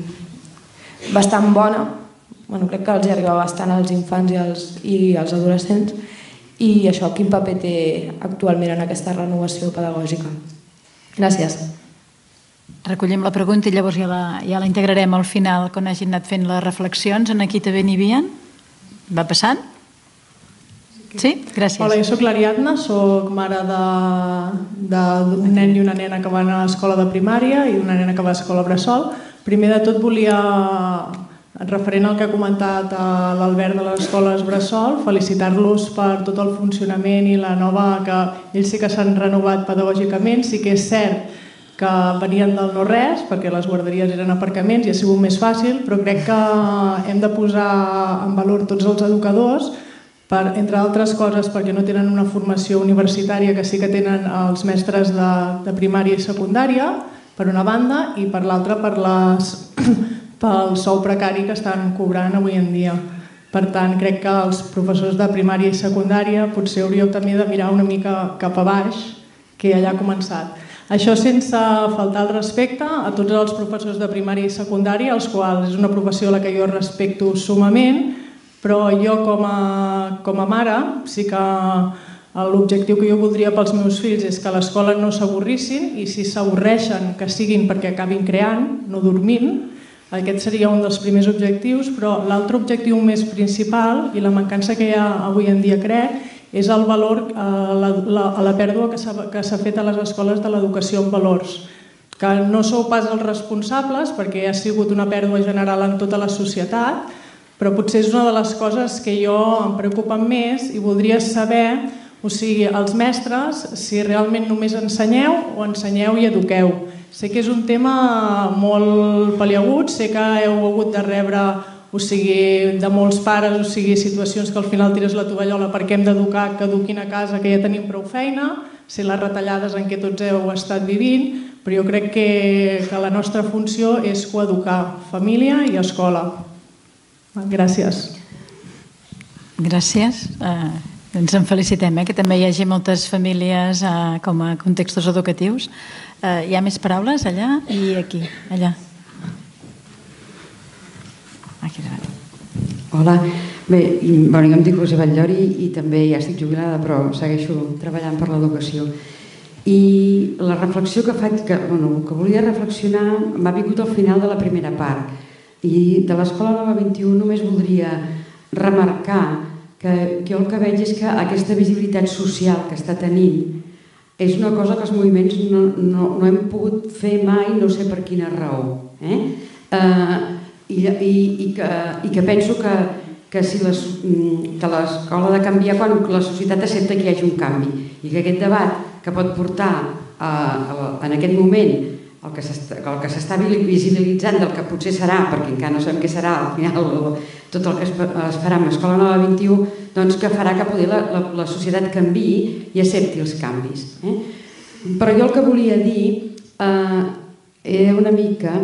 bastant bona, bueno, crec que els arriba bastant als infants i als, i als adolescents, i això, quin paper té actualment en aquesta renovació pedagògica. Gràcies. Recollim la pregunta i llavors ja la, ja la integrarem al final quan hagin anat fent les reflexions. En aquí també n'hi havia? Va passant? Sí, gràcies. Hola, jo sóc l'Ariadna, sóc mare d'un nen i una nena que van a l'escola de primària i una nena que va a l'escola Bressol. Primer de tot volia, referent al que ha comentat l'Albert de les escoles Bressol, felicitar-los per tot el funcionament i la nova, que ells sí que s'han renovat pedagògicament, sí que és cert que venien del no-res, perquè les guarderies eren aparcaments i ha sigut més fàcil, però crec que hem de posar en valor tots els educadors per, entre altres coses perquè no tenen una formació universitària que sí que tenen els mestres de, de primària i secundària, per una banda, i per l'altra per les, pel sou precari que estan cobrant avui en dia. Per tant, crec que els professors de primària i secundària potser hauríeu també de mirar una mica cap a baix, que allà ha començat. Això sense faltar el respecte a tots els professors de primària i secundària, els quals és una professió a la que jo respecto sumament, però jo com a, com a mare sí que l'objectiu que jo voldria pels meus fills és que a l'escola no s'avorrissin i si s'avorreixen que siguin perquè acabin creant, no dormint. Aquest seria un dels primers objectius, però l'altre objectiu més principal i la mancança que hi ha avui en dia crec és el valor, a eh, la, la, a la pèrdua que s'ha fet a les escoles de l'educació en valors que no sou pas els responsables perquè ha sigut una pèrdua general en tota la societat, però potser és una de les coses que jo em preocupen més i voldria saber, o sigui, els mestres, si realment només ensenyeu o ensenyeu i eduqueu. Sé que és un tema molt paliagut, sé que heu hagut de rebre o sigui, de molts pares, o sigui, situacions que al final tires la tovallola perquè hem d'educar, que eduquin a casa, que ja tenim prou feina, sé les retallades en què tots heu estat vivint, però jo crec que, que la nostra funció és coeducar família i escola. Gràcies. Gràcies. Uh, ens en felicitem, eh, que també hi hagi moltes famílies uh, com a contextos educatius. Uh, hi ha més paraules allà i aquí, allà. Aquí davant. Hola, bé, bueno, jo em dic Rosa Batllori i també ja estic jubilada però segueixo treballant per l'educació i la reflexió que faig, que, bueno, que volia reflexionar m'ha vingut al final de la primera part i de l'Escola Nova 21 només voldria remarcar que, que jo el que veig és que aquesta visibilitat social que està tenint és una cosa que els moviments no, no, no hem pogut fer mai, no sé per quina raó. Eh? Eh, i, i, i, que, i que penso que, que si les, mm, que l'escola ha de canviar quan la societat accepta que hi hagi un canvi i que aquest debat que pot portar a, a, en aquest moment el que s'està visibilitzant del que potser serà, perquè encara no sabem què serà al final tot el que es, farà amb l'Escola Nova 21, doncs que farà que poder la, la, la societat canvi i accepti els canvis. Eh? Però jo el que volia dir eh, era una mica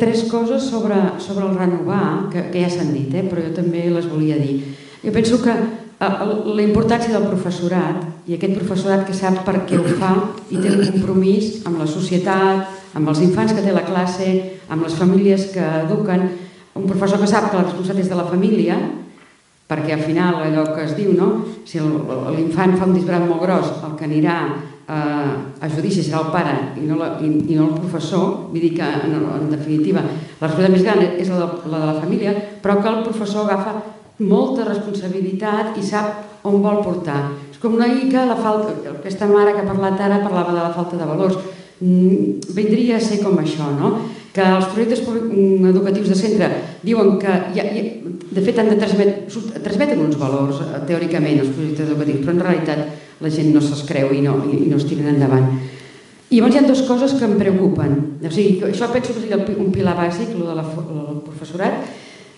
tres coses sobre, sobre el renovar, que, que ja s'han dit, eh, però jo també les volia dir. Jo penso que eh, la importància del professorat i aquest professorat que sap per què ho fa i té un compromís amb la societat, amb els infants que té la classe, amb les famílies que eduquen, un professor que sap que la responsabilitat és de la família, perquè al final allò que es diu, no? si l'infant fa un disbrat molt gros, el que anirà eh, a judici serà el pare i no, la, i, i no el professor, vull dir que en, en definitiva la responsabilitat més gran és la de, la de la família, però que el professor agafa molta responsabilitat i sap on vol portar. És com una mica la falta, aquesta mare que ha parlat ara parlava de la falta de valors, mm, vindria a ser com això, no? Que els projectes mm, educatius de centre diuen que, ja, ja, de fet, han de transmetre, transmeten uns valors, eh, teòricament, els projectes educatius, però en realitat la gent no se'ls creu i no, i no es tiren endavant. I llavors hi ha dues coses que em preocupen. O sigui, això penso que seria un pilar bàsic, el de professorat,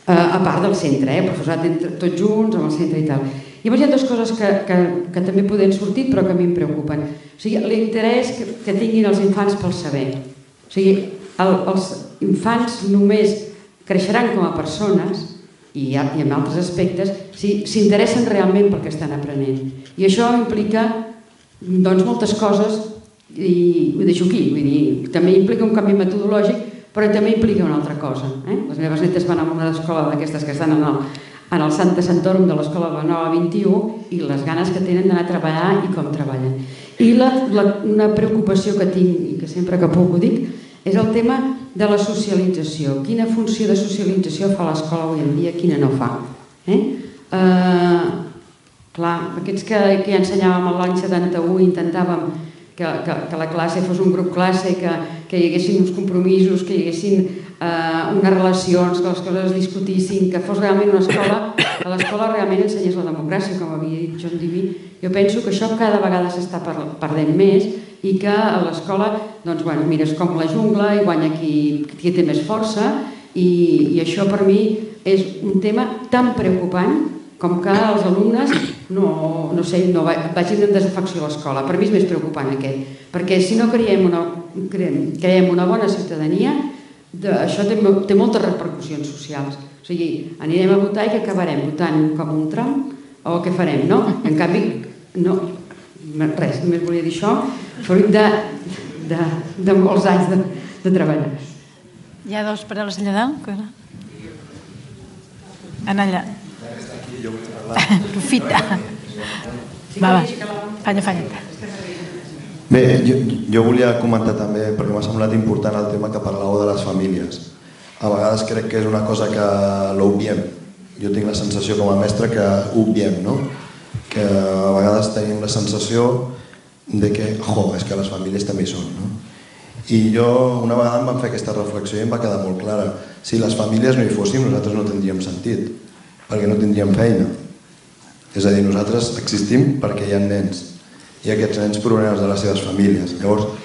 eh, a part del centre, eh, professorat entre, tots junts, amb el centre i tal. Llavors hi ha dues coses que, que, que també poden sortir però que a mi em preocupen. O sigui, l'interès que, que tinguin els infants pel saber. O sigui, el, els infants només creixeran com a persones i, i en altres aspectes si s'interessen realment pel que estan aprenent. I això implica doncs, moltes coses i ho deixo aquí, vull dir, també implica un canvi metodològic però també implica una altra cosa. Eh? Les meves netes van a una escola d'aquestes que estan en el, en el Santa Santorum de l'Escola de la Nova 21 i les ganes que tenen d'anar a treballar i com treballen. I la, la, una preocupació que tinc i que sempre que puc ho dic és el tema de la socialització. Quina funció de socialització fa l'escola avui en dia, quina no fa. Eh? Eh, clar, aquests que, que ja ensenyàvem l'any 71 intentàvem que, que, que la classe fos un grup classe, que, que hi haguessin uns compromisos, que hi haguessin eh, unes relacions, que les coses es discutissin, que fos realment una escola, que l'escola realment ensenyés la democràcia, com havia dit John Diví. Jo penso que això cada vegada s'està perdent més i que a l'escola doncs, bueno, mires com la jungla i guanya qui, qui té més força i, i això per mi és un tema tan preocupant com que els alumnes no, no, sé, no vagin en desafecció a l'escola. Per mi és més preocupant aquest, perquè si no creiem una, creem, creem una bona ciutadania, de, això té, té moltes repercussions socials. O sigui, anirem a votar i que acabarem votant com un tram o què farem, no? En canvi, no, res, només volia dir això, fruit de, de, de molts anys de, de treballar. Hi ha dos paraules allà dalt? En allà. Profita. Va, va, fanya, fanya. Bé, jo, jo volia comentar també, perquè m'ha semblat important el tema que parlàveu de les famílies. A vegades crec que és una cosa que l'obviem. Jo tinc la sensació com a mestre que obviem, no? Que a vegades tenim la sensació de que, jo, és que les famílies també són, no? I jo una vegada em van fer aquesta reflexió i em va quedar molt clara. Si les famílies no hi fóssim, nosaltres no tindríem sentit, perquè no tindríem feina. És a dir, nosaltres existim perquè hi ha nens i aquests nens provenen de les seves famílies. Llavors,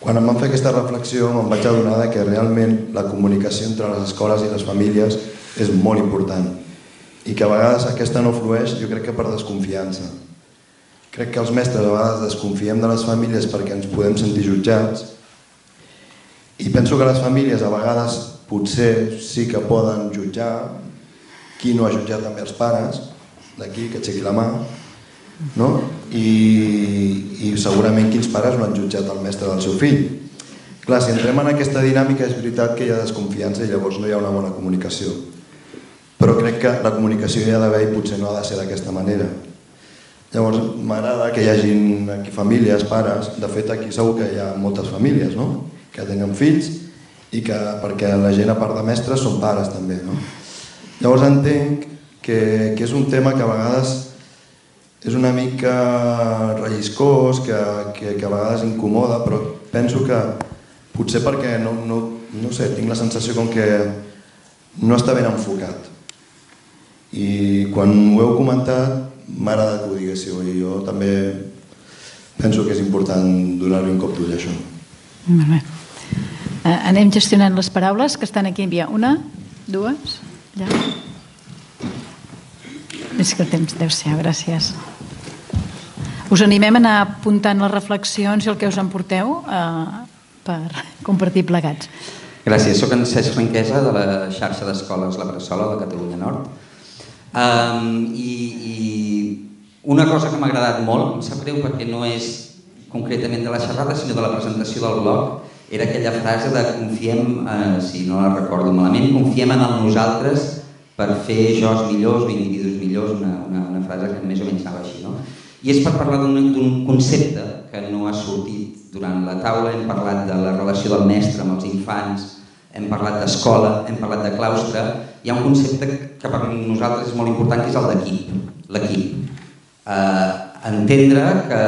quan em van fer aquesta reflexió em vaig adonar que realment la comunicació entre les escoles i les famílies és molt important i que a vegades aquesta no flueix jo crec que per desconfiança. Crec que els mestres a vegades desconfiem de les famílies perquè ens podem sentir jutjats. I penso que les famílies a vegades potser sí que poden jutjar qui no ha jutjat també els pares d'aquí, que aixequi la mà no? I, i segurament quins pares no han jutjat el mestre del seu fill. Clar, si entrem en aquesta dinàmica és veritat que hi ha desconfiança i llavors no hi ha una bona comunicació però crec que la comunicació hi ha d'haver i potser no ha de ser d'aquesta manera Llavors, m'agrada que hi hagin aquí famílies, pares, de fet aquí segur que hi ha moltes famílies, no? Que tenen fills i que, perquè la gent a part de mestres són pares també, no? Llavors entenc que, que és un tema que a vegades és una mica relliscós, que, que, que a vegades incomoda, però penso que potser perquè no, no, no sé, tinc la sensació com que no està ben enfocat. I quan ho heu comentat m'ha agradat que ho diguéssiu i jo també penso que és important donar-li un cop d'ull a això. Molt bé. Uh, anem gestionant les paraules que estan aquí. Ha una, dues, ja. És que el temps deu ser, gràcies. Us animem a anar apuntant les reflexions i el que us emporteu uh, per compartir plegats. Gràcies. Soc en Cesc Franquesa de la xarxa d'escoles La Bressola de Catalunya Nord. Um, i, I una cosa que m'ha agradat molt, em sap greu perquè no és concretament de la xerrada, sinó de la presentació del blog, era aquella frase de confiem, eh, si no la recordo malament, confiem en el nosaltres per fer jocs millors o individus millors, una, una, una frase que més o menys anava així. No? I és per parlar d'un concepte que no ha sortit durant la taula, hem parlat de la relació del mestre amb els infants, hem parlat d'escola, hem parlat de claustre, hi ha un concepte que per nosaltres és molt important que és el d'equip, l'equip. Eh, entendre que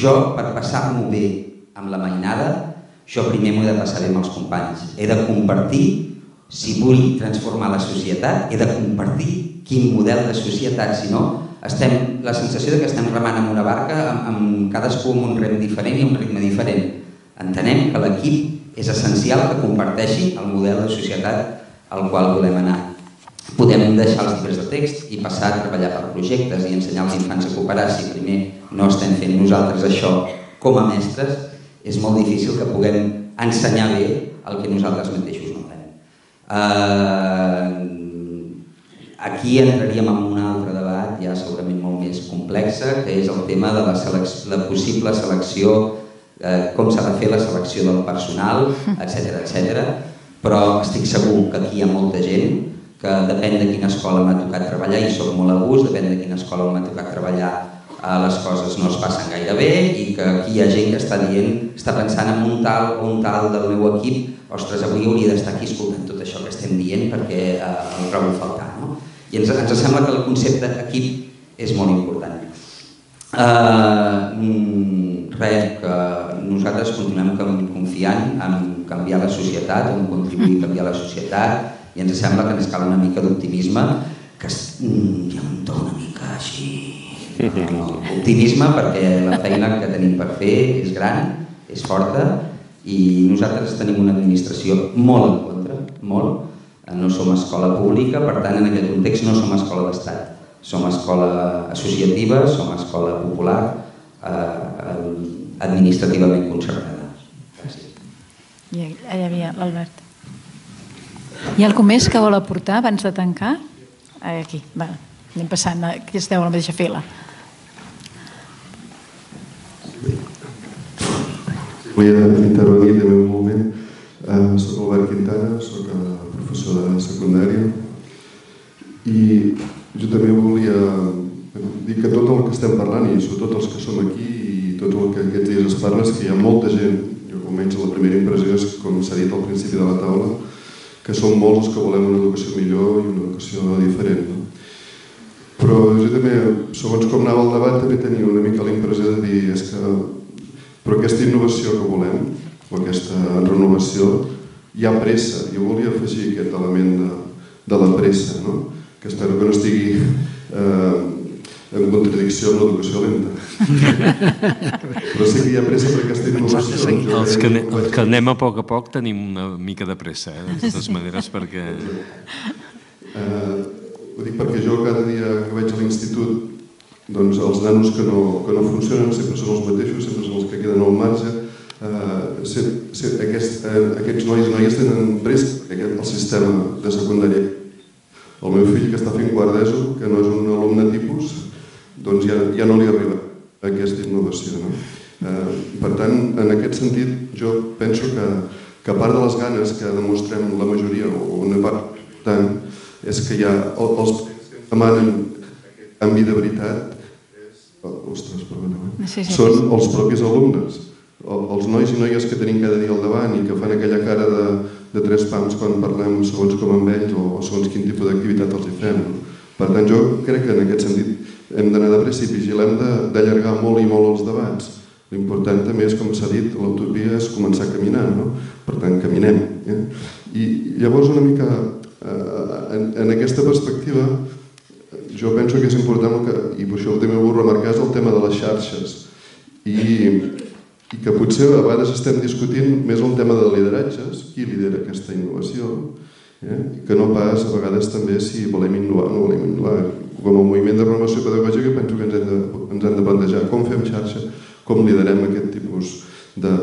jo, per passar-m'ho bé amb la mainada, jo primer m'ho he de passar bé amb els companys. He de compartir, si vull transformar la societat, he de compartir quin model de societat, si no, estem, la sensació de que estem remant amb una barca amb, amb cadascú amb un rem diferent i un ritme diferent. Entenem que l'equip és essencial que comparteixi el model de societat al qual volem anar. Podem deixar els llibres de text i passar a treballar per projectes i ensenyar als infants a cooperar. Si primer no estem fent nosaltres això com a mestres, és molt difícil que puguem ensenyar bé el que nosaltres mateixos no fem. Uh, aquí entraríem en un altre debat ja segurament molt més complex, que és el tema de la, la possible selecció, eh, com s'ha de fer la selecció del personal, etc etc. però estic segur que aquí hi ha molta gent que depèn de quina escola m'ha tocat treballar i sóc molt a gust, depèn de quina escola m'ha tocat treballar eh, les coses no es passen gaire bé i que aquí hi ha gent que està dient, està pensant en un tal o un tal del meu equip, ostres, avui hauria d'estar aquí escoltant tot això que estem dient perquè eh, el trobo faltant. No? I ens, ens sembla que el concepte equip és molt important. Uh, res, que nosaltres continuem confiant en canviar la societat, en contribuir a canviar la societat i ens sembla que ens cal una mica d'optimisme, que mm, hi ha un to una mica així... Optimisme perquè la feina que tenim per fer és gran, és forta i nosaltres tenim una administració molt en contra, molt, no som escola pública, per tant, en aquest context no som escola d'estat. Som escola associativa, som escola popular, eh, administrativament concertada. I allà havia l'Albert. Hi ha algú més que vol aportar abans de tancar? Aquí, va, anem passant, aquí esteu a la mateixa fila. Vull intervenir també un moment. Uh, soc Albert Quintana, soc professor de secundària i jo també volia dir que tot el que estem parlant i sobretot els que som aquí i tot el que aquests dies es parla és que hi ha molta gent, almenys la primera impressió és com s'ha dit al principi de la taula, que som molts els que volem una educació millor i una educació diferent. No? Però jo també, segons com anava el debat, també tenia una mica la impressió de dir és que però aquesta innovació que volem, o aquesta renovació, hi ha pressa. Jo volia afegir aquest element de, de la pressa, no? que espero que no estigui eh, en contradicció amb l'educació lenta. Però sí que hi ha pressa per aquesta innovació. Els que, ne, els que anem a poc a poc tenim una mica de pressa, eh, de totes maneres, perquè... Eh, ho dic perquè jo cada dia que vaig a l'institut doncs els nanos que no, que no funcionen sempre són els mateixos, sempre són els que queden al marge, eh, se, se, aquest, eh, aquests nois i noies tenen risc aquest, el sistema de secundària. El meu fill que està fent quart d'ESO, que no és un alumne tipus, doncs ja, ja no li arriba aquesta innovació. No? Eh, per tant, en aquest sentit, jo penso que, que part de les ganes que demostrem la majoria, o una part tant, és que ja els que demanen canvi de veritat ostres, perdoneu, eh? sí, sí, són els propis alumnes els nois i noies que tenim cada dia al davant i que fan aquella cara de, de tres pams quan parlem segons com amb ells o, o segons quin tipus d'activitat els hi fem. Per tant, jo crec que en aquest sentit hem d'anar de pressa i vigilem d'allargar molt i molt els debats. L'important també és, com s'ha dit, l'utopia és començar a caminar, no? Per tant, caminem. Eh? I llavors una mica eh, en, en aquesta perspectiva, jo penso que és important, que, i això també ho vull remarcar, és el tema de les xarxes. I, i que potser a vegades estem discutint més el tema de lideratges, qui lidera aquesta innovació, eh? Que no pas a vegades també si volem innovar o no volem innovar. Com a moviment de renovació pedagògica penso que ens hem de, ens hem de plantejar com fem xarxa, com liderem aquest tipus de...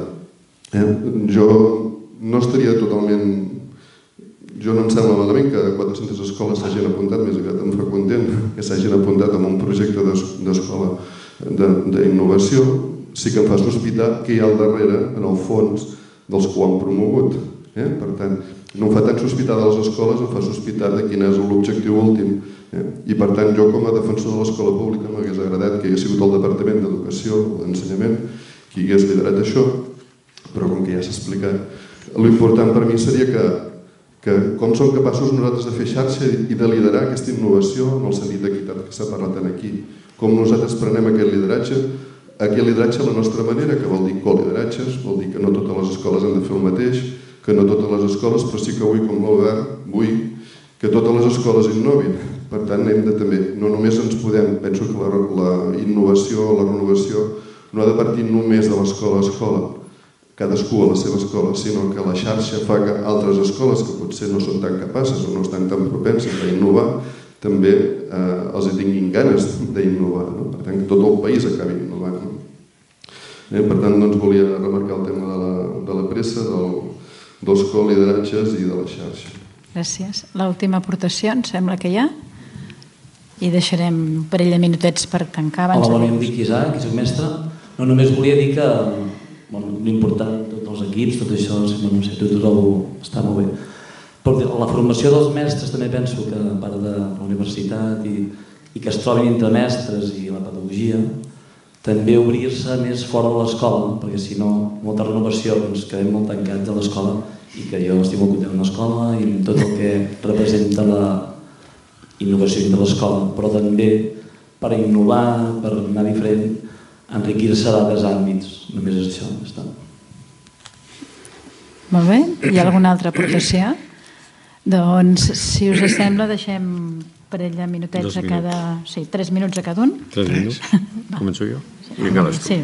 Eh? Jo no estaria totalment jo no em sembla malament que 400 escoles s'hagin apuntat, més aviat em fa content que s'hagin apuntat en un projecte d'escola d'innovació, sí que em fa sospitar que hi ha al darrere, en el fons, dels que ho han promogut. Eh? Per tant, no em fa tant sospitar de les escoles, em fa sospitar de quin és l'objectiu últim. Eh? I per tant, jo com a defensor de l'escola pública m'hagués agradat que hi hagués sigut el Departament d'Educació, d'Ensenyament, qui hagués liderat això, però com que ja s'ha explicat, l'important per mi seria que que com som capaços nosaltres de fer xarxa i de liderar aquesta innovació en el sentit d'equitat que s'ha parlat aquí. Com nosaltres prenem aquest lideratge, aquest lideratge a la nostra manera, que vol dir colideratges, vol dir que no totes les escoles han de fer el mateix, que no totes les escoles, però sí que vull, com l'Albert, vull que totes les escoles innovin. Per tant, hem de també, no només ens podem, penso que la, la innovació, la renovació, no ha de partir només de l'escola a escola, cadascú a la seva escola, sinó que la xarxa fa que altres escoles que potser no són tan capaces o no estan tan propenses a innovar, també eh, els tinguin ganes d'innovar. No? Per tant, que tot el país acabi innovant. No? Eh, per tant, doncs, volia remarcar el tema de la, de la pressa, del, dels colideratges i de la xarxa. Gràcies. L'última aportació, em sembla que hi ha. I deixarem un parell de minutets per tancar. Abans Hola, bon dia, em dic Isaac, soc mestre. No, només volia dir que bueno, l'important, tots els equips, tot això, bueno, no sé, tot ho trobo, està molt bé. Però la formació dels mestres també penso que a part de la universitat i, i que es trobin entre mestres i la pedagogia, també obrir-se més fora de l'escola, perquè si no, molta renovació, doncs quedem molt tancats a l'escola i que jo estic molt content amb l'escola i amb tot el que representa la innovació de l'escola, però també per innovar, per anar diferent, enriquir-se d'altres àmbits. Només és això. Està. Molt bé. Hi ha alguna altra aportació? Doncs, si us sembla, deixem un parell de minutets Dos a cada... Sí, tres minuts a cada un. Tres minuts? Començo jo? Vinga, sí.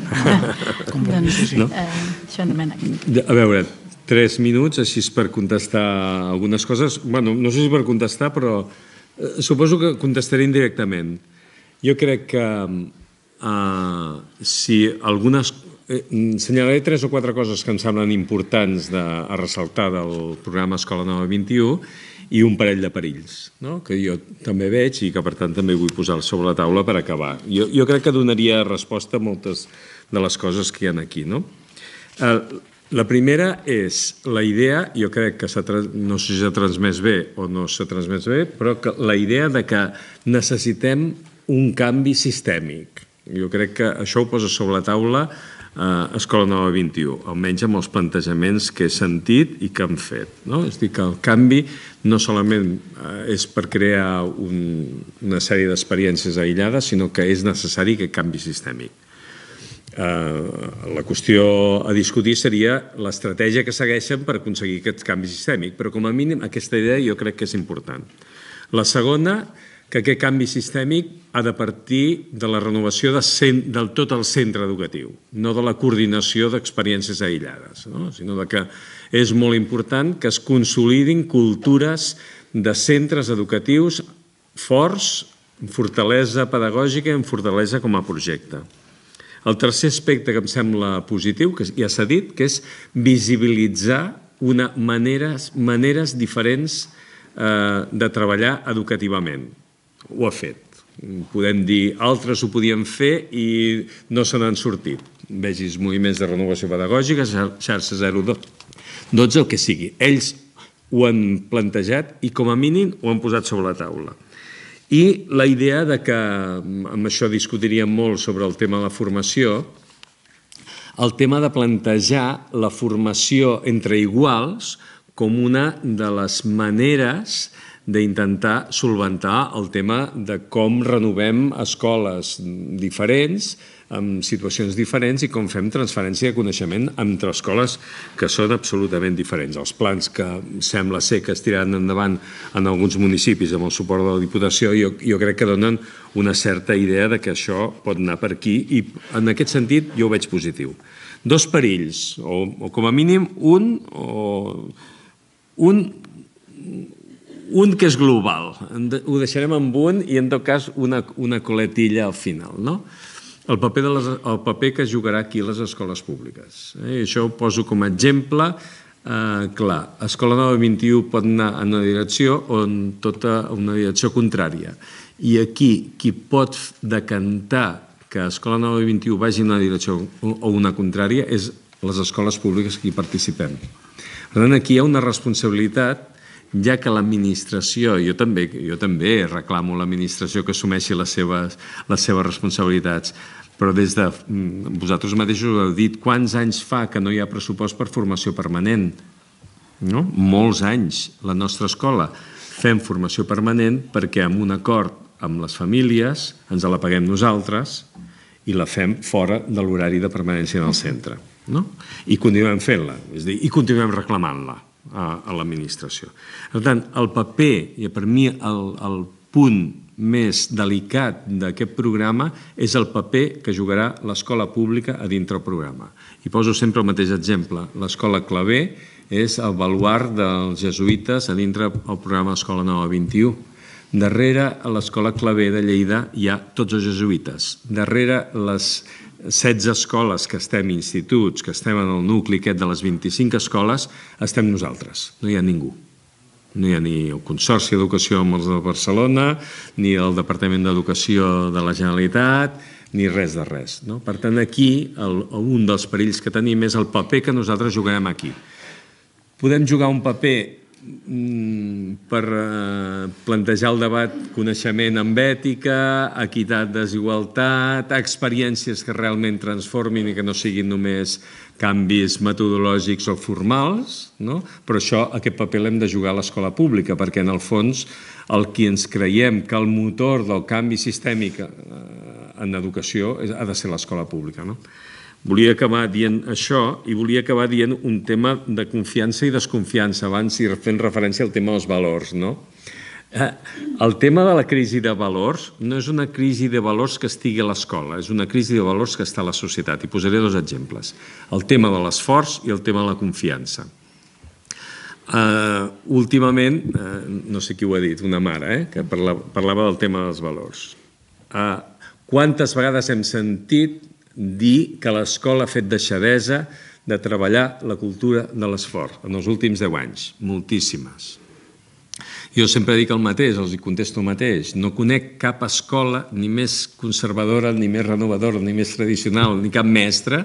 doncs, no? eh, això anomena. A veure, tres minuts, així per contestar algunes coses. bueno, no sé si per contestar, però eh, suposo que contestaré indirectament. Jo crec que Uh, si algunes... Eh, senyalaré tres o quatre coses que em semblen importants de, a ressaltar del programa Escola Nova 21 i un parell de perills, no? que jo també veig i que per tant també vull posar sobre la taula per acabar. Jo, jo crec que donaria resposta a moltes de les coses que hi ha aquí. No? Uh, la primera és la idea, jo crec que no sé si s'ha transmès bé o no s'ha transmès bé, però que la idea de que necessitem un canvi sistèmic jo crec que això ho posa sobre la taula Escola Nova 21, almenys amb els plantejaments que he sentit i que han fet. No? És dir, que el canvi no solament eh, és per crear un, una sèrie d'experiències aïllades, sinó que és necessari que canvi sistèmic. Eh, la qüestió a discutir seria l'estratègia que segueixen per aconseguir aquest canvi sistèmic, però com a mínim aquesta idea jo crec que és important. La segona que aquest canvi sistèmic ha de partir de la renovació de cent, del tot el centre educatiu, no de la coordinació d'experiències aïllades, no? sinó de que és molt important que es consolidin cultures de centres educatius forts, amb fortalesa pedagògica i amb fortalesa com a projecte. El tercer aspecte que em sembla positiu, que ja s'ha dit, que és visibilitzar una maneres, maneres diferents eh, de treballar educativament ho ha fet. Podem dir, altres ho podien fer i no se n'han sortit. Vegis moviments de renovació pedagògica, xarxa 02, 12, el que sigui. Ells ho han plantejat i com a mínim ho han posat sobre la taula. I la idea de que, amb això discutiríem molt sobre el tema de la formació, el tema de plantejar la formació entre iguals com una de les maneres d'intentar solventar el tema de com renovem escoles diferents, amb situacions diferents i com fem transferència de coneixement entre escoles que són absolutament diferents. Els plans que sembla ser que es tiraran endavant en alguns municipis amb el suport de la Diputació jo, jo crec que donen una certa idea de que això pot anar per aquí i en aquest sentit jo ho veig positiu. Dos perills, o, o com a mínim un, o, un un que és global, ho deixarem amb un i en tot cas una, una coletilla al final. No? el paper, de les, el paper que jugarà aquí les escoles públiques. Eh? I això ho poso com a exemple eh, clar. Escola Nova 21 pot anar en una direcció o en tota una direcció contrària. I aquí qui pot decantar que Escola Nova 21 vagi en una direcció o una contrària és les escoles públiques que hi participem. Per tant, aquí hi ha una responsabilitat ja que l'administració, jo també, jo també reclamo l'administració que assumeixi les seves, les seves responsabilitats, però des de mm, vosaltres mateixos heu dit quants anys fa que no hi ha pressupost per formació permanent. No? Molts anys. La nostra escola fem formació permanent perquè amb un acord amb les famílies ens la paguem nosaltres i la fem fora de l'horari de permanència en el centre. No? I continuem fent-la, i continuem reclamant-la a, a l'administració. Per tant, el paper, i per mi el, el punt més delicat d'aquest programa és el paper que jugarà l'escola pública a dintre el programa. I poso sempre el mateix exemple. L'escola Clavé és el baluart dels jesuïtes a dintre el programa Escola Nova 21. Darrere a l'escola Clavé de Lleida hi ha tots els jesuïtes. Darrere les 16 escoles que estem, instituts, que estem en el nucli aquest de les 25 escoles, estem nosaltres, no hi ha ningú. No hi ha ni el Consorci d'Educació amb els de Barcelona, ni el Departament d'Educació de la Generalitat, ni res de res. No? Per tant, aquí el, un dels perills que tenim és el paper que nosaltres jugarem aquí. Podem jugar un paper per eh, plantejar el debat coneixement amb ètica, equitat, desigualtat, experiències que realment transformin i que no siguin només canvis metodològics o formals, no? però això, aquest paper l'hem de jugar a l'escola pública, perquè en el fons el que ens creiem que el motor del canvi sistèmic eh, en educació ha de ser l'escola pública. No? Volia acabar dient això i volia acabar dient un tema de confiança i desconfiança, abans i fent referència al tema dels valors. No? Eh, el tema de la crisi de valors no és una crisi de valors que estigui a l'escola, és una crisi de valors que està a la societat. I posaré dos exemples. El tema de l'esforç i el tema de la confiança. Uh, últimament, uh, no sé qui ho ha dit, una mare, eh, que parlava, parlava del tema dels valors. Uh, quantes vegades hem sentit dir que l'escola ha fet deixadesa de treballar la cultura de l'esforç en els últims 10 anys, moltíssimes. Jo sempre dic el mateix, els contesto el mateix. No conec cap escola ni més conservadora, ni més renovadora, ni més tradicional, ni cap mestre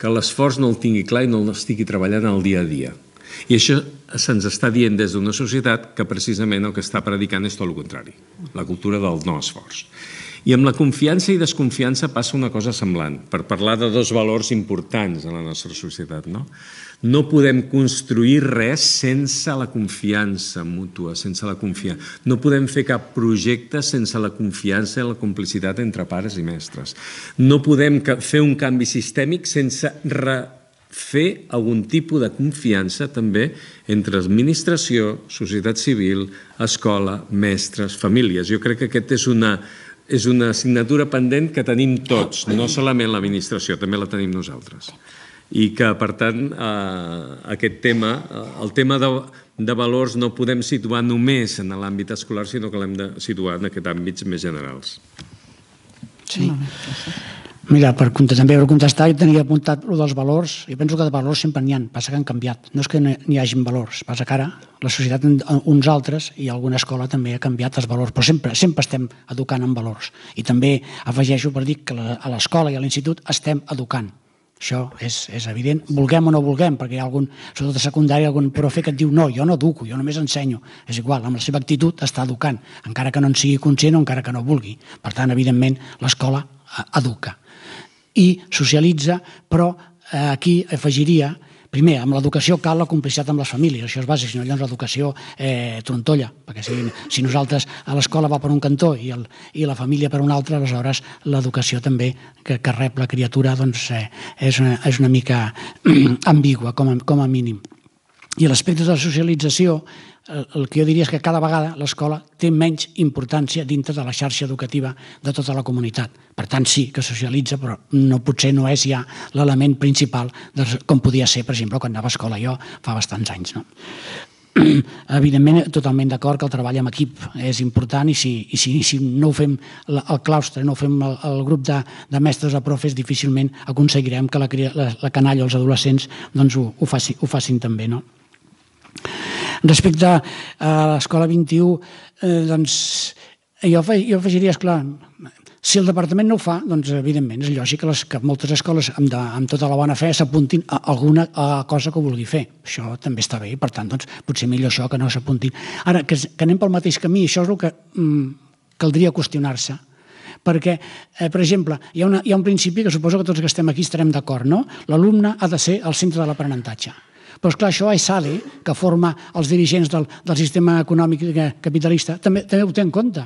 que l'esforç no el tingui clar i no l'estigui treballant al dia a dia. I això se'ns està dient des d'una societat que precisament el que està predicant és tot el contrari, la cultura del no esforç. I amb la confiança i desconfiança passa una cosa semblant, per parlar de dos valors importants en la nostra societat. No, no podem construir res sense la confiança mútua, sense la confiança. No podem fer cap projecte sense la confiança i la complicitat entre pares i mestres. No podem fer un canvi sistèmic sense fer algun tipus de confiança també entre administració, societat civil, escola, mestres, famílies. Jo crec que aquest és una, és una assignatura pendent que tenim tots, no solament l'administració, també la tenim nosaltres. I que, per tant, eh, aquest tema, eh, el tema de, de valors no podem situar només en l'àmbit escolar, sinó que l'hem de situar en aquests àmbits més generals. Sí. Mira, per també per contestar, jo tenia apuntat el dels valors. Jo penso que de valors sempre n'hi ha, passa que han canviat. No és que n'hi hagin valors, passa que ara la societat, uns altres, i alguna escola també ha canviat els valors, però sempre, sempre estem educant en valors. I també afegeixo per dir que a l'escola i a l'institut estem educant. Això és, és evident, vulguem o no vulguem, perquè hi ha algun, sobretot a secundària, algun profe que et diu no, jo no educo, jo només ensenyo. És igual, amb la seva actitud està educant, encara que no en sigui conscient o encara que no vulgui. Per tant, evidentment, l'escola eh, educa i socialitza, però eh, aquí afegiria primer, amb l'educació cal la complicitat amb les famílies, això és bàsic, si no llavors l'educació eh, trontolla, perquè si, si nosaltres a l'escola va per un cantó i, el, i la família per un altre, aleshores l'educació també que, que rep la criatura doncs, eh, és, una, és una mica ambigua, com a, com a mínim. I l'aspecte de la socialització, el que jo diria és que cada vegada l'escola té menys importància dintre de la xarxa educativa de tota la comunitat. Per tant, sí que socialitza, però no potser no és ja l'element principal de, com podia ser, per exemple, quan anava a escola jo fa bastants anys. No? Evidentment, totalment d'acord que el treball en equip és important i si, i si, si no ho fem el claustre, no ho fem el, el grup de, de mestres o profes, difícilment aconseguirem que la, la, la canalla o els adolescents doncs, ho, ho, faci, ho facin també. No? Respecte a l'escola 21, eh, doncs, jo, jo afegiria, esclar, si el departament no ho fa, doncs evidentment és lògic que, les, que moltes escoles amb, de, amb tota la bona fe s'apuntin a alguna a cosa que vulgui fer. Això també està bé, per tant, doncs, potser millor això que no s'apuntin. Ara, que, que anem pel mateix camí, això és el que mm, caldria qüestionar-se perquè, eh, per exemple, hi ha, una, hi ha un principi que suposo que tots que estem aquí estarem d'acord, no? L'alumne ha de ser el centre de l'aprenentatge. Però, esclar, això AISADE, que forma els dirigents del, del sistema econòmic capitalista, també, també ho té en compte.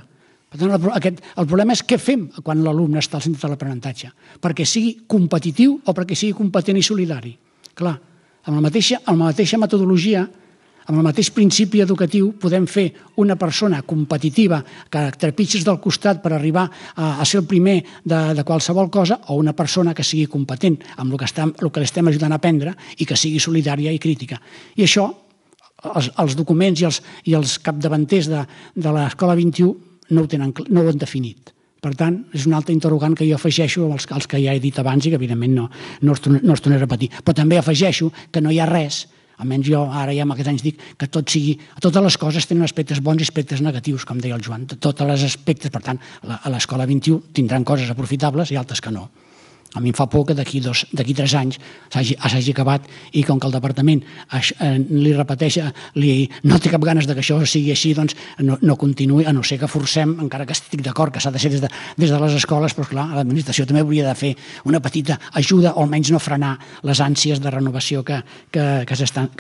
Per tant, el, aquest, el problema és què fem quan l'alumne està al centre de l'aprenentatge. Perquè sigui competitiu o perquè sigui competent i solidari. Clar, amb la mateixa, amb la mateixa metodologia amb el mateix principi educatiu podem fer una persona competitiva que trepitges del costat per arribar a, a ser el primer de, de qualsevol cosa o una persona que sigui competent amb el que, estem, el que l'estem ajudant a aprendre i que sigui solidària i crítica. I això, els, els documents i els, i els capdavanters de, de l'Escola 21 no ho, tenen, no ho han definit. Per tant, és un altre interrogant que jo afegeixo als, als que ja he dit abans i que evidentment no, no, els, no els tornaré a repetir. Però també afegeixo que no hi ha res almenys jo ara ja amb aquests anys dic que tot sigui, totes les coses tenen aspectes bons i aspectes negatius, com deia el Joan, totes les aspectes, per tant, a l'escola 21 tindran coses aprofitables i altres que no. A mi em fa por que d'aquí tres anys s'hagi acabat i com que el departament eh, li repeteix, li, no té cap ganes de que això sigui així, doncs no, no continuï, a no ser que forcem, encara que estic d'acord que s'ha de ser des de, des de les escoles, però clar, l'administració també hauria de fer una petita ajuda o almenys no frenar les ànsies de renovació que, que, que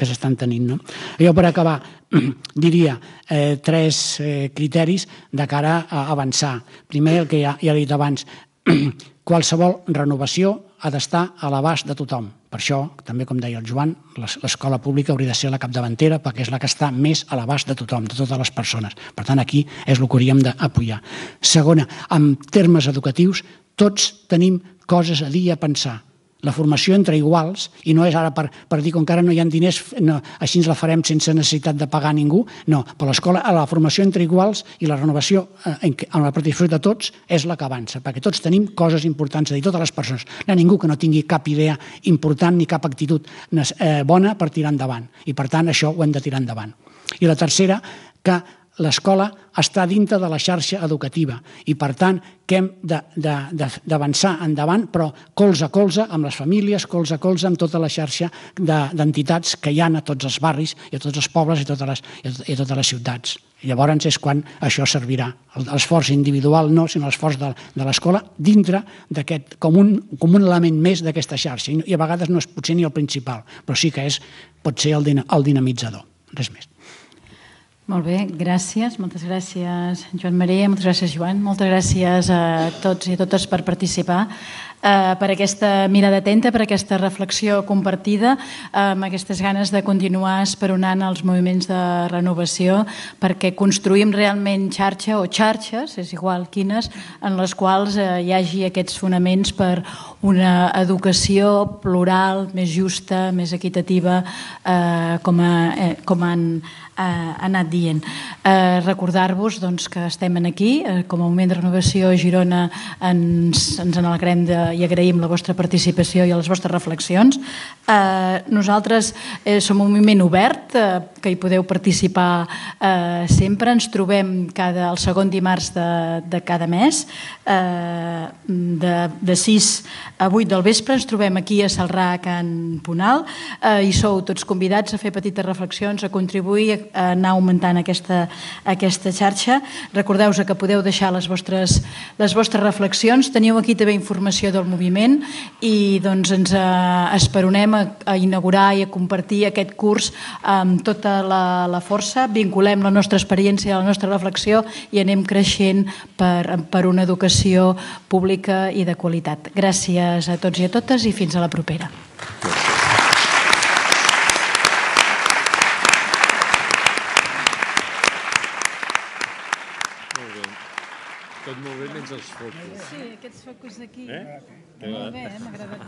s'estan tenint. No? Jo per acabar diria eh, tres eh, criteris de cara a avançar. Primer, el que ja, ja he dit abans, qualsevol renovació ha d'estar a l'abast de tothom. Per això, també com deia el Joan, l'escola pública hauria de ser la capdavantera perquè és la que està més a l'abast de tothom, de totes les persones. Per tant, aquí és el que hauríem d'apoyar. Segona, en termes educatius, tots tenim coses a dir i a pensar la formació entre iguals, i no és ara per, per dir que encara no hi ha diners, no, així ens la farem sense necessitat de pagar ningú, no, però l'escola, la formació entre iguals i la renovació eh, en, en la participació de tots és la que avança, perquè tots tenim coses importants a dir, totes les persones. No hi ha ningú que no tingui cap idea important ni cap actitud eh, bona per tirar endavant, i per tant això ho hem de tirar endavant. I la tercera, que l'escola està dintre de la xarxa educativa i, per tant, que hem d'avançar endavant, però colze a colze amb les famílies, colze a colze amb tota la xarxa d'entitats que hi ha a tots els barris i a tots els pobles i a totes les, i a totes les ciutats. Llavors és quan això servirà. L'esforç individual no, sinó l'esforç de, de l'escola dintre d'aquest, com, un, com un element més d'aquesta xarxa. I a vegades no és potser ni el principal, però sí que és, pot ser el, el dinamitzador. Res més. Molt bé, gràcies. Moltes gràcies, Joan Maria, moltes gràcies, Joan. Moltes gràcies a tots i a totes per participar, eh, per aquesta mirada atenta, per aquesta reflexió compartida, amb aquestes ganes de continuar esperonant els moviments de renovació, perquè construïm realment xarxa o xarxes, és igual quines, en les quals eh, hi hagi aquests fonaments per una educació plural, més justa, més equitativa, eh, com, a, eh, com han ha anat dient. Eh, Recordar-vos doncs, que estem aquí, eh, com a moment de renovació a Girona ens, ens en alegrem de, i agraïm la vostra participació i les vostres reflexions. Eh, nosaltres eh, som un moviment obert, eh, que hi podeu participar eh, sempre. Ens trobem cada, el segon dimarts de, de cada mes, eh, de, de 6 a 8 del vespre. Ens trobem aquí a Salrà, a Can Punal, eh, i sou tots convidats a fer petites reflexions, a contribuir a anar augmentant aquesta, aquesta xarxa. Recordeu-vos que podeu deixar les vostres, les vostres reflexions. Teniu aquí també informació del moviment i doncs ens eh, esperonem a, a inaugurar i a compartir aquest curs amb tota la, la força, vinculem la nostra experiència, la nostra reflexió i anem creixent per, per una educació pública i de qualitat. Gràcies a tots i a totes i fins a la propera. Tot molt bé menys els focus. Sí, aquests focus aquí. Eh? Molt bé, eh? m'ha agradat